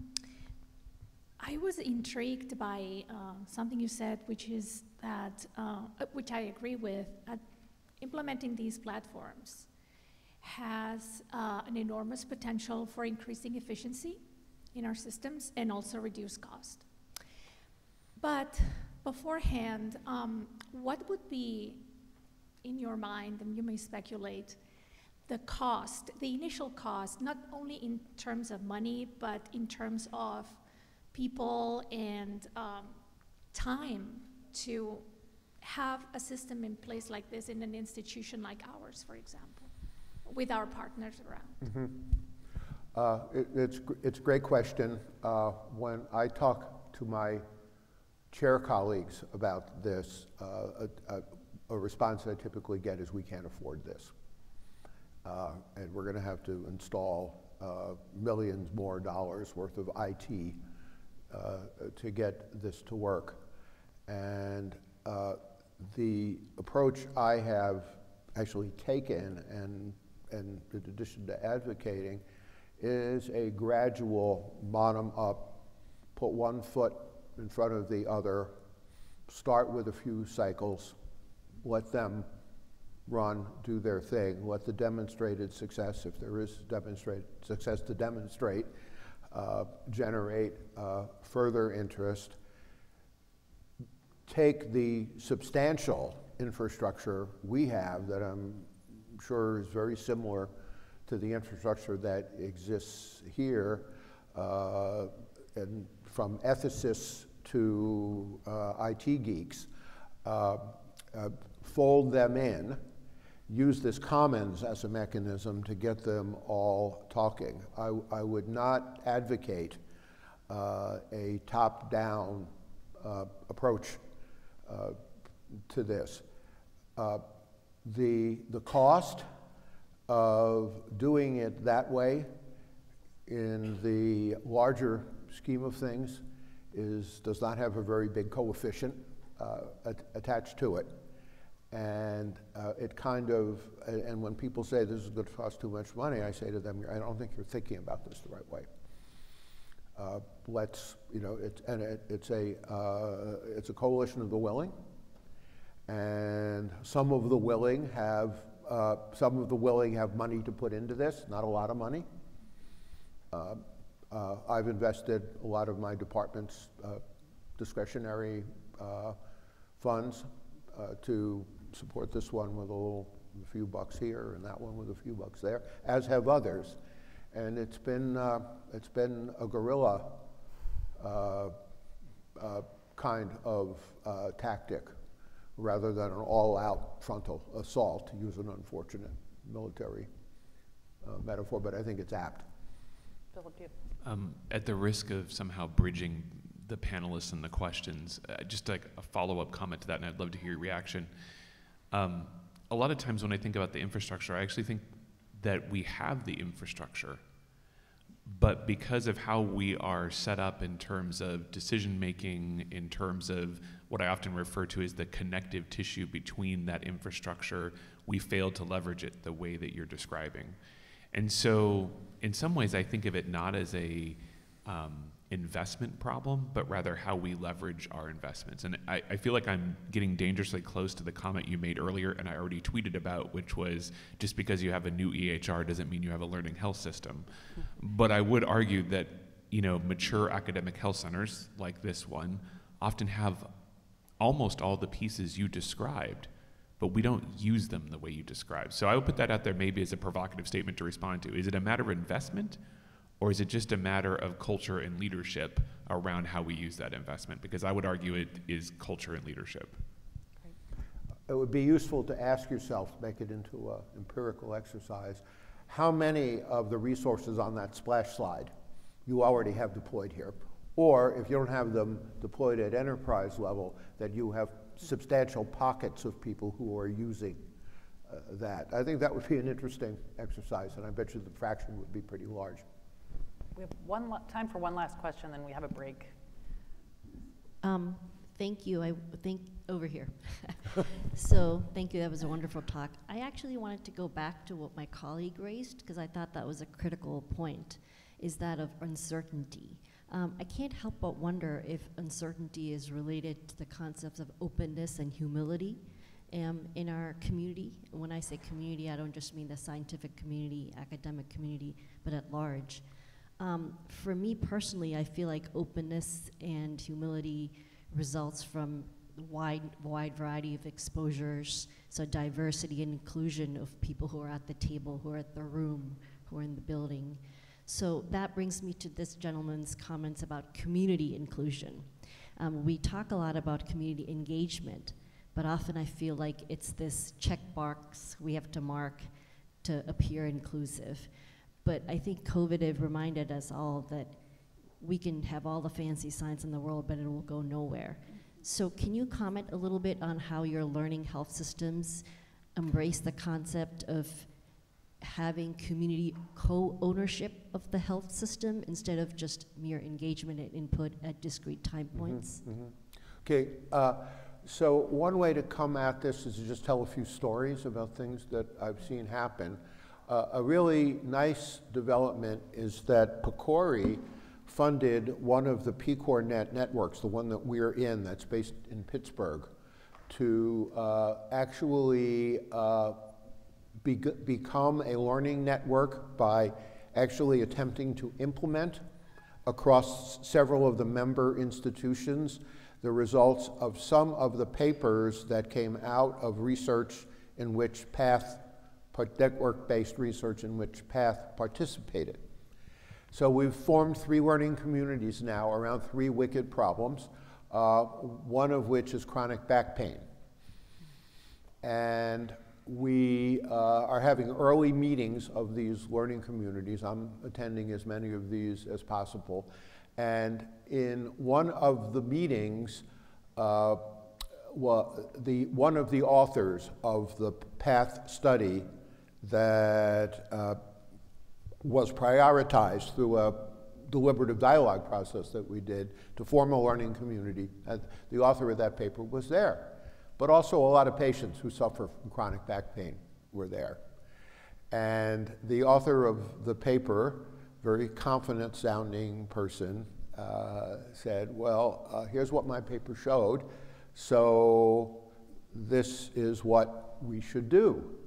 I was intrigued by uh, something you said, which is that, uh, which I agree with, implementing these platforms has uh, an enormous potential for increasing efficiency in our systems and also reduce cost. But beforehand, um, what would be in your mind, and you may speculate, the cost, the initial cost, not only in terms of money, but in terms of people and um, time to have a system in place like this in an institution like ours, for example, with our partners around? Mm-hmm. Uh, it, it's, it's a great question. Uh, when I talk to my chair colleagues about this, uh, a, a, a response I typically get is we can't afford this. Uh, and we're going to have to install uh, millions more dollars worth of IT uh, to get this to work. And uh, the approach I have actually taken, and, and in addition to advocating, is a gradual bottom up, put one foot in front of the other, start with a few cycles, let them run, do their thing, let the demonstrated success, if there is demonstrated success to demonstrate, uh, generate uh, further interest, take the substantial infrastructure we have that I'm sure is very similar to the infrastructure that exists here, uh, and from ethicists to uh, IT geeks, uh, uh, fold them in, use this commons as a mechanism to get them all talking. I, I would not advocate uh, a top-down uh, approach to this. Uh, the, the cost of doing it that way in the larger scheme of things is, does not have a very big coefficient uh, at, attached to it. And uh, it kind of, and when people say this is going to cost too much money, I say to them, I don't think you're thinking about this the right way. Uh, let's, you know, it's, and it, it's, a, uh, it's a coalition of the willing. And some of the willing have, uh, some of the willing have money to put into this, not a lot of money. Uh, uh, I've invested a lot of my department's uh, discretionary funds to support this one with a little a few bucks here and that one with a few bucks there, as have others. And it's been, uh, it's been a guerrilla uh, uh, kind of tactic rather than an all-out frontal assault, to use an unfortunate military uh, metaphor, but I think it's apt. Philip. Um, at the risk of somehow bridging the panelists and the questions, uh, just like a follow-up comment to that, and I'd love to hear your reaction. Um, a lot of times when I think about the infrastructure, I actually think that we have the infrastructure but because of how we are set up in terms of decision making, in terms of what I often refer to as the connective tissue between that infrastructure, we fail to leverage it the way that you're describing. And so, in some ways, I think of it not as a um, investment problem, but rather how we leverage our investments. And I, I, feel like I'm getting dangerously close to the comment you made earlier, and I already tweeted about, which was just because you have a new EHR doesn't mean you have a learning health system. Mm-hmm. But I would argue that you know mature academic health centers like this one often have almost all the pieces you described. But we don't use them the way you described. So I would put that out there maybe as a provocative statement to respond to. Is it a matter of investment or is it just a matter of culture and leadership around how we use that investment? Because I would argue it is culture and leadership. It would be useful to ask yourself, make it into an empirical exercise, how many of the resources on that splash slide you already have deployed here? Or if you don't have them deployed at enterprise level, that you have substantial pockets of people who are using uh, that. I think that would be an interesting exercise, and I bet you the fraction would be pretty large. We have one time for one last question, then we have a break. Um, thank you. I think over here. so thank you. That was a wonderful talk. I actually wanted to go back to what my colleague raised because I thought that was a critical point. Is that of uncertainty? Um, I can't help but wonder if uncertainty is related to the concepts of openness and humility um, in our community. When I say community, I don't just mean the scientific community, academic community, but at large. Um, for me personally, I feel like openness and humility results from wide, wide variety of exposures, so diversity and inclusion of people who are at the table, who are at the room, who are in the building. So that brings me to this gentleman's comments about community inclusion. Um, we talk a lot about community engagement, but often I feel like it's this checkbox we have to mark to appear inclusive. But I think COVID have reminded us all that we can have all the fancy science in the world, but it will go nowhere. So can you comment a little bit on how your learning health systems embrace the concept of having community co-ownership of the health system instead of just mere engagement and input at discrete time points? Okay, uh, so one way to come at this is to just tell a few stories about things that I've seen happen. Uh, a really nice development is that PCORI funded one of the PCORnet networks, the one that we're in, that's based in Pittsburgh, to uh, actually uh, be, become a learning network by actually attempting to implement across several of the member institutions the results of some of the papers that came out of research in which PATH, network-based research in which PATH participated. So we've formed three learning communities now around three wicked problems, uh, one of which is chronic back pain. And we uh, are having early meetings of these learning communities. I'm attending as many of these as possible. And in one of the meetings, uh, well, the, one of the authors of the PATH study that uh, was prioritized through a deliberative dialogue process that we did to form a learning community. And the author of that paper was there. But also a lot of patients who suffer from chronic back pain were there. And the author of the paper, very confident sounding person, uh, said, well, uh, here's what my paper showed, so this is what we should do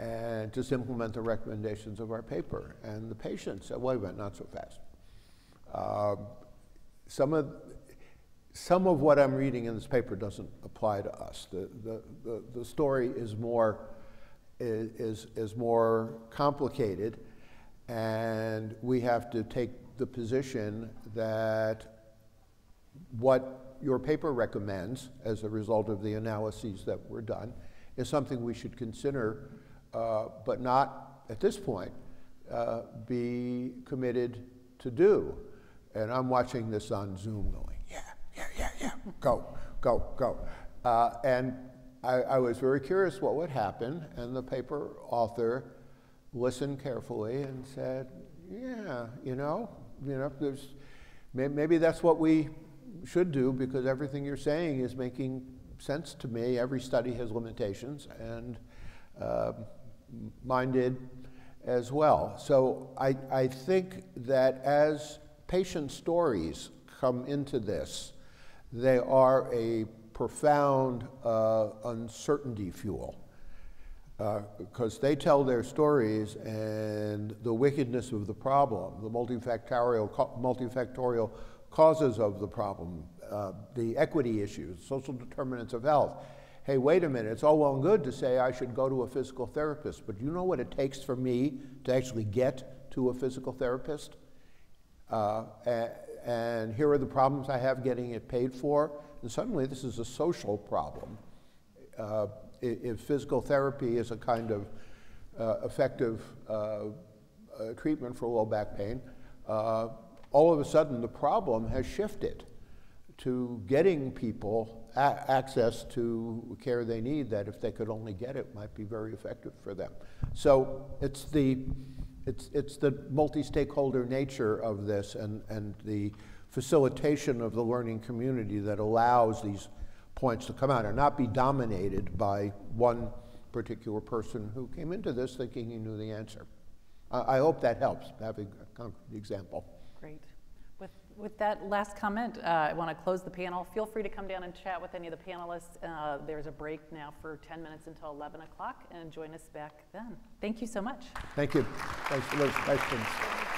and just implement the recommendations of our paper. And the patient said, wait a minute, not so fast. Uh, some, of, some of what I'm reading in this paper doesn't apply to us. The, the, the, the story is more, is, is more complicated, and we have to take the position that what your paper recommends as a result of the analyses that were done is something we should consider uh, but not at this point uh, be committed to do. And I'm watching this on Zoom going, yeah, yeah, yeah, yeah, go, go, go. Uh, and I, I, was very curious what would happen, and the paper author listened carefully and said, yeah, you know, you know, there's, maybe that's what we should do because everything you're saying is making sense to me. Every study has limitations, and uh, minded as well. So I, I think that as patient stories come into this, they are a profound uh, uncertainty fuel. Because uh, they tell their stories and the wickedness of the problem, the multifactorial, multifactorial causes of the problem, uh, the equity issues, social determinants of health, hey, wait a minute, it's all well and good to say I should go to a physical therapist, but do you know what it takes for me to actually get to a physical therapist? Uh, and, here are the problems I have getting it paid for. And suddenly, this is a social problem. Uh, if physical therapy is a kind of uh, effective uh, uh, treatment for low back pain, uh, all of a sudden the problem has shifted to getting people access to care they need that if they could only get it might be very effective for them. So it's the, it's, it's the multi-stakeholder nature of this and, and the facilitation of the learning community that allows these points to come out and not be dominated by one particular person who came into this thinking he knew the answer. I, I hope that helps, having a concrete example. Great with that last comment, uh, I want to close the panel. Feel free to come down and chat with any of the panelists. Uh, there's a break now for 10 minutes until 11 o'clock, and join us back then. Thank you so much. Thank you. Thanks for those questions.